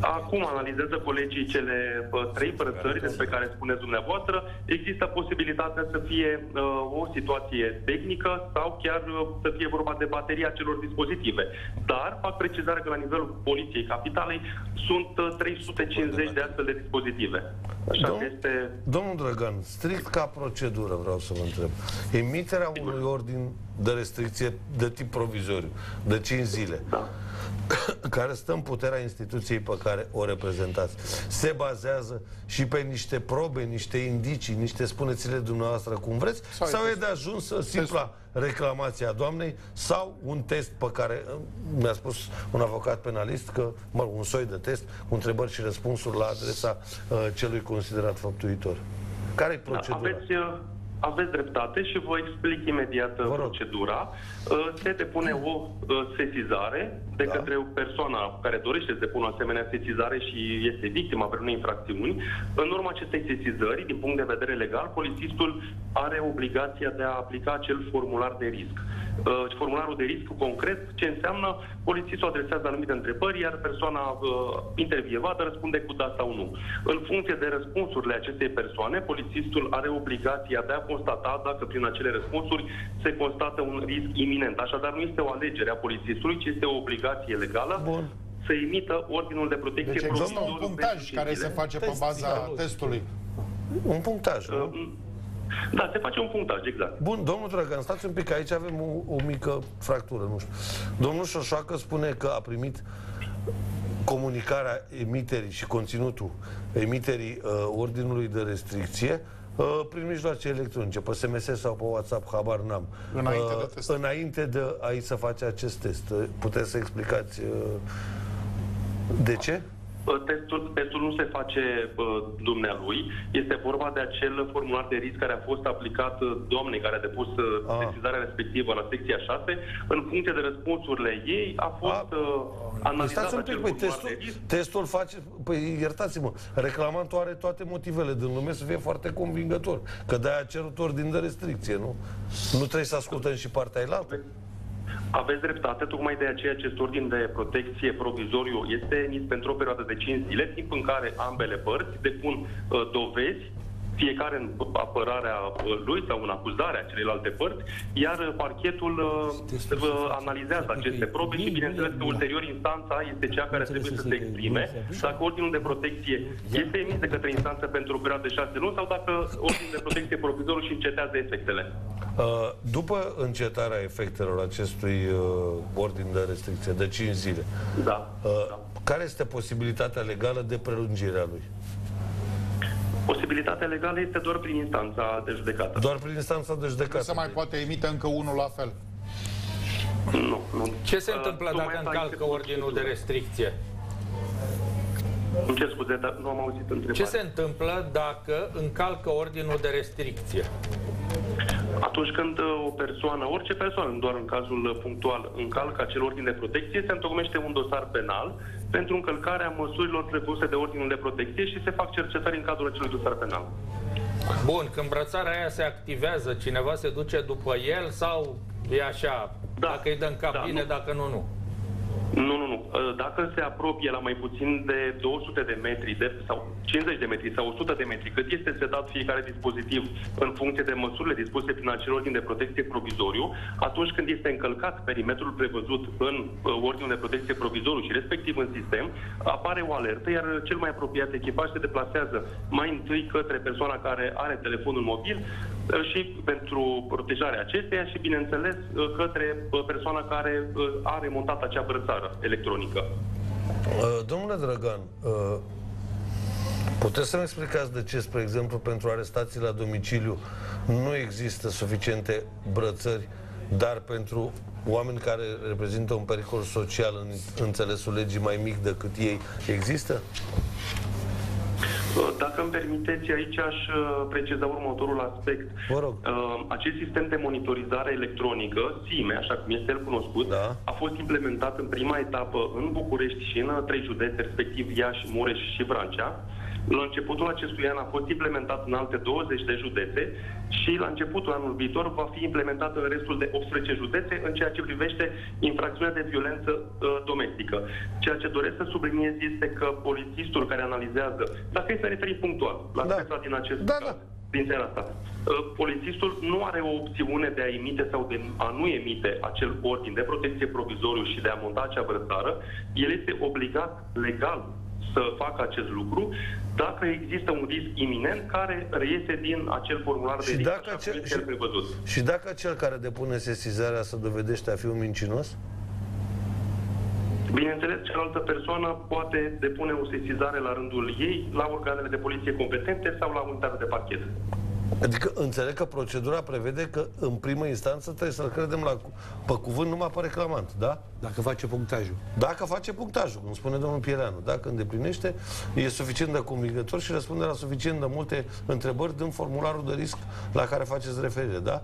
Acum analizează colegii cele uh, trei părățări despre care spuneți dumneavoastră. Există posibilitatea să fie uh, o situație tehnică sau chiar uh, să fie vorba de bateria celor dispozitive. Dar fac precizarea că la nivelul Poliției Capitalei sunt uh, 350 de astfel de dispozitive. Așa Domn- că este Domnul Drăgan, strict ca procedură vreau să vă întreb. Emiterea unui ordin de restricție de tip provizoriu, de 5 zile, Da. care stă în puterea instituției pe care o reprezentați, se bazează și pe niște probe, niște indicii, niște spuneți-le dumneavoastră cum vreți, sau, Sau sau e e de ajuns să simpla reclamație a doamnei sau un test pe care uh, mi-a spus un avocat penalist că, mă rog, un soi de test cu întrebări și răspunsuri la adresa uh, celui considerat făptuitor. Care e Da, procedura? aveți, uh, aveți dreptate și vă explic imediat uh, Vă rog. procedura. Uh, Se depune o uh, sesizare de Da. către o persoană care dorește să depună o asemenea sesizare și este victima vreunei infracțiuni. În urma acestei sesizări, din punct de vedere legal, polițistul are obligația de a aplica acel formular de risc. Uh, Formularul de risc concret, ce înseamnă polițistul adresează anumite întrebări, iar persoana uh, intervievată răspunde cu da sau nu. În funcție de răspunsurile acestei persoane, polițistul are obligația de a constata dacă prin acele răspunsuri se constată un risc iminent. Așadar, nu este o alegere a polițistului, ci este o obligație legală Bun. să emită ordinul de protecție Deci există provizoriu un pentru punctaj cinci care zile. se face pe Test, baza da. testului. Un punctaj, nu? Uh, Da, se face un punctaj, exact. Bun, domnul Dragan, stați un pic, că aici avem o, o mică fractură, nu știu. Domnul Șoșoacă spune că a primit comunicarea emiterii și conținutul emiterii uh, ordinului de restricție uh, prin mijloace electronice, pe SMS sau pe WhatsApp, habar n-am. Înainte de test. Înainte de a să face acest test. Uh, Puteți să explicați uh, de ce? Uh, Testul, testul nu se face uh, dumnealui. Este vorba de acel formular de risc care a fost aplicat uh, doamnei care a depus uh, Ah. sesizarea respectivă la secția 6. În funcție de răspunsurile ei a fost Ah. uh, Păi analizat stați un acel pic, păi formular testul, de risc. testul face, păi iertați-mă, reclamantul are toate motivele din lume să fie foarte convingător, că de-aia a cerut ordin de restricție, nu? Nu trebuie să ascultăm și partea ailaltă? Aveți dreptate, tocmai de aceea acest ordin de protecție provizoriu este emis pentru o perioadă de 5 zile, timp în care ambele părți depun uh, dovezi fiecare în apărarea uh, lui sau în acuzarea celelalte părți, iar uh, parchetul uh, uh, analizează aceste probe și, bineînțeles, că ulterior instanța este cea care trebuie să se exprime dacă ordinul de protecție este emis de către instanță pentru o perioadă de 6 luni sau dacă ordinul de protecție provizoriu și încetează efectele. Uh, După încetarea efectelor acestui uh, ordin de restricție de 5 zile, Da. uh, care este posibilitatea legală de prelungire a lui? Posibilitatea legală este doar prin instanța de judecată. Doar prin instanța de Nu judecată. se mai poate emite încă unul la fel. Nu, nu. Ce se Uh, întâmplă tocmai dacă asta încalcă este ordinul de procedura. restricție? Îmi cer scuze, dar nu am auzit întrebarea. Ce se întâmplă dacă încalcă ordinul de restricție? Atunci când uh, o persoană, orice persoană, nu doar în cazul uh, punctual, încalcă acel ordin de protecție, se întocmește un dosar penal pentru încălcarea măsurilor prevăzute de ordinul de protecție și se fac cercetări în cadrul acelui dosar penal. Bun, când brățara aia se activează, cineva se duce după el sau e așa, Da. dacă îi dă în cap Da, bine, nu. dacă nu, nu. Nu, nu, nu. Uh, Dacă se apropie la mai puțin de 200 de metri de, sau 50 de metri sau 100 de metri, cât este setat fiecare dispozitiv în funcție de măsurile dispuse prin acel ordin de protecție provizoriu, atunci când este încălcat perimetrul prevăzut în uh, ordinul de protecție provizoriu și respectiv în sistem, apare o alertă, iar cel mai apropiat echipaj se deplasează mai întâi către persoana care are telefonul mobil uh, și pentru protejarea acesteia și, bineînțeles, uh, către uh, persoana care uh, are montat acea brățară electronică. Uh, Domnule Drăgan, uh, puteți să-mi explicați de ce, spre exemplu, pentru arestații la domiciliu nu există suficiente brățări, dar pentru oameni care reprezintă un pericol social în înțelesul legii mai mic decât ei, există? Uh, Dacă îmi permiteți, aici aș uh, preciza următorul aspect. Vă rog. Uh, Acest sistem de monitorizare electronică, SIME, așa cum este el cunoscut, Da. a fost implementat în prima etapă în București și în uh, trei județe, respectiv Iași, Mureș și Vrancea. La începutul acestui an a fost implementat în alte 20 de județe și la începutul anul viitor va fi implementat în restul de 18 județe în ceea ce privește infracțiunea de violență uh, domestică. Ceea ce doresc să subliniez este că polițistul care analizează, dacă e să referim punctual la da. din acest da, caz, da din seara asta. Uh, polițistul nu are o opțiune de a emite sau de a nu emite acel ordin de protecție provizoriu și de a monta acea brățară. El este obligat legal să facă acest lucru dacă există un risc iminent care reiese din acel formular de și risc, dacă acel, și, prevăzut. Și dacă cel care depune sesizarea să dovedește a fi un mincinos? Bineînțeles, cealaltă persoană poate depune o sesizare la rândul ei la organele de poliție competente sau la unitatea de parchet. Adică înțeleg că procedura prevede că în primă instanță trebuie să-l credem la, pe cuvânt numai pe reclamant, da? Dacă face punctajul. Dacă face punctajul, cum spune domnul Piereanu. Dacă îndeplinește, e suficient de convingător și răspunde la suficient de multe întrebări din formularul de risc la care faceți referire, da?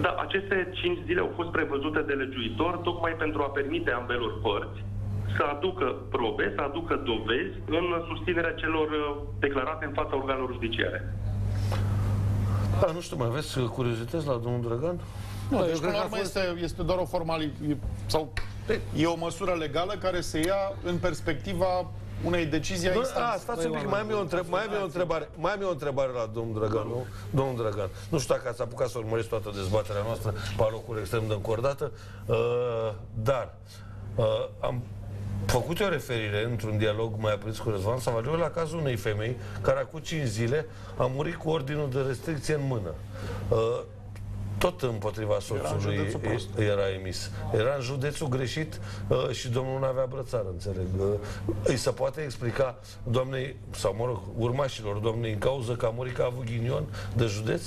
Da, aceste cinci zile au fost prevăzute de legiuitor tocmai pentru a permite ambelor părți să aducă probe, să aducă dovezi în susținerea celor uh, declarate în fața organelor judiciare. Da, nu știu, mai aveți curiozități la domnul Drăgan? Nu, da, deci până la urmă fost... este, este doar o formalitate sau e o măsură legală care se ia în perspectiva unei decizii a instanței. A, stați un pic, mai am, eu întreb, mai, am eu o întrebare, mai am eu o întrebare la domnul Drăgan, nu? Domnul Drăgan, nu știu dacă ați apucat să urmăriți toată dezbaterea noastră pe locuri extrem de încordată, uh, dar uh, am făcut o referire într-un dialog mai aprins cu Răzvan Savaliu la cazul unei femei care acum 5 zile a murit cu ordinul de restricție în mână. Uh, tot împotriva soțului era, era emis. Era în județul greșit uh, și domnul nu avea brățară, înțeleg. Uh, îi se poate explica doamnei, sau mă rog, urmașilor doamnei în cauză că a murit că a avut ghinion de județ?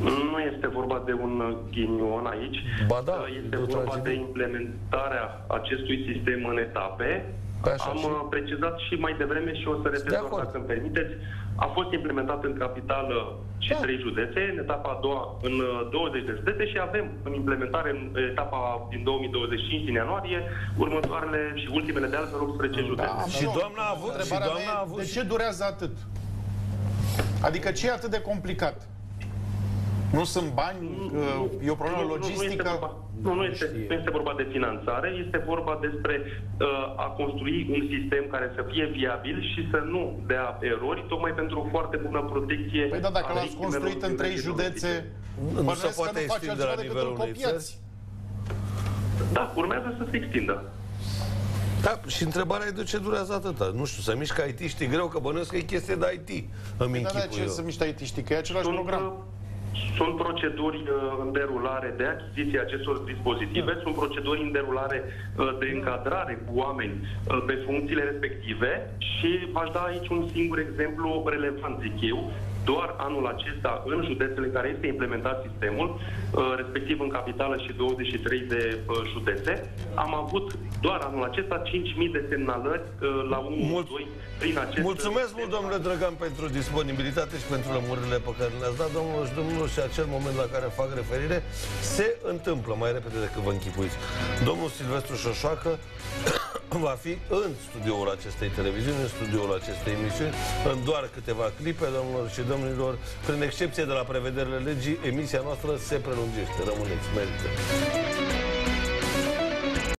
Nu este vorba de un ghinion aici. Ba da, este vorba de implementarea acestui sistem în etape. Așa Am și... Uh, precizat și mai devreme și o să repet doar dacă îmi permiteți. A fost implementat în capitală și da. trei județe, în etapa a doua în 20 uh, de județe și avem în implementare în etapa din 2025 din ianuarie următoarele și ultimele de altfel 18 da, județe. Și doamna a avut, și doamna a avut de ce durează atât? Adică ce e atât de complicat? Nu sunt bani? E o problemă nu, logistică? Nu, nu, este, nu este vorba de finanțare, este vorba despre uh, a construi un sistem care să fie viabil și să nu dea erori, tocmai pentru o foarte bună protecție. Păi da, dacă l-ați construit în trei județe, nu se poate extinde la nivelul unei țări? Da, urmează să se extindă. Da, și întrebarea e de ce durează atâta. Nu știu, să mișcă IT-știi greu, că bănuiesc că e chestie de IT. Îmi păi da, da, ce să mișcă IT-știi? Că e același Sunt, program. Uh, sunt proceduri uh, în derulare de achiziție acestor dispozitive, sunt proceduri în derulare uh, de încadrare cu oameni uh, pe funcțiile respective și v-aș da aici un singur exemplu relevant, zic eu, doar anul acesta în județele în care este implementat sistemul, respectiv în capitală și 23 de județe, am avut doar anul acesta 5.000 de semnalări la 1, Mult... 2, prin acest... Mulțumesc mult, domnule Drăgan, pentru disponibilitate și pentru lămurile pe care le-ați dat, domnul și domnul, și acel moment la care fac referire se întâmplă mai repede decât vă închipuiți. Domnul Silvestru Șoșoacă va fi în studioul acestei televiziuni, în studioul acestei emisiuni, în doar câteva clipe, domnilor și domnilor. Prin excepție de la prevederile legii, emisia noastră se prelungește. Rămâneți, merită.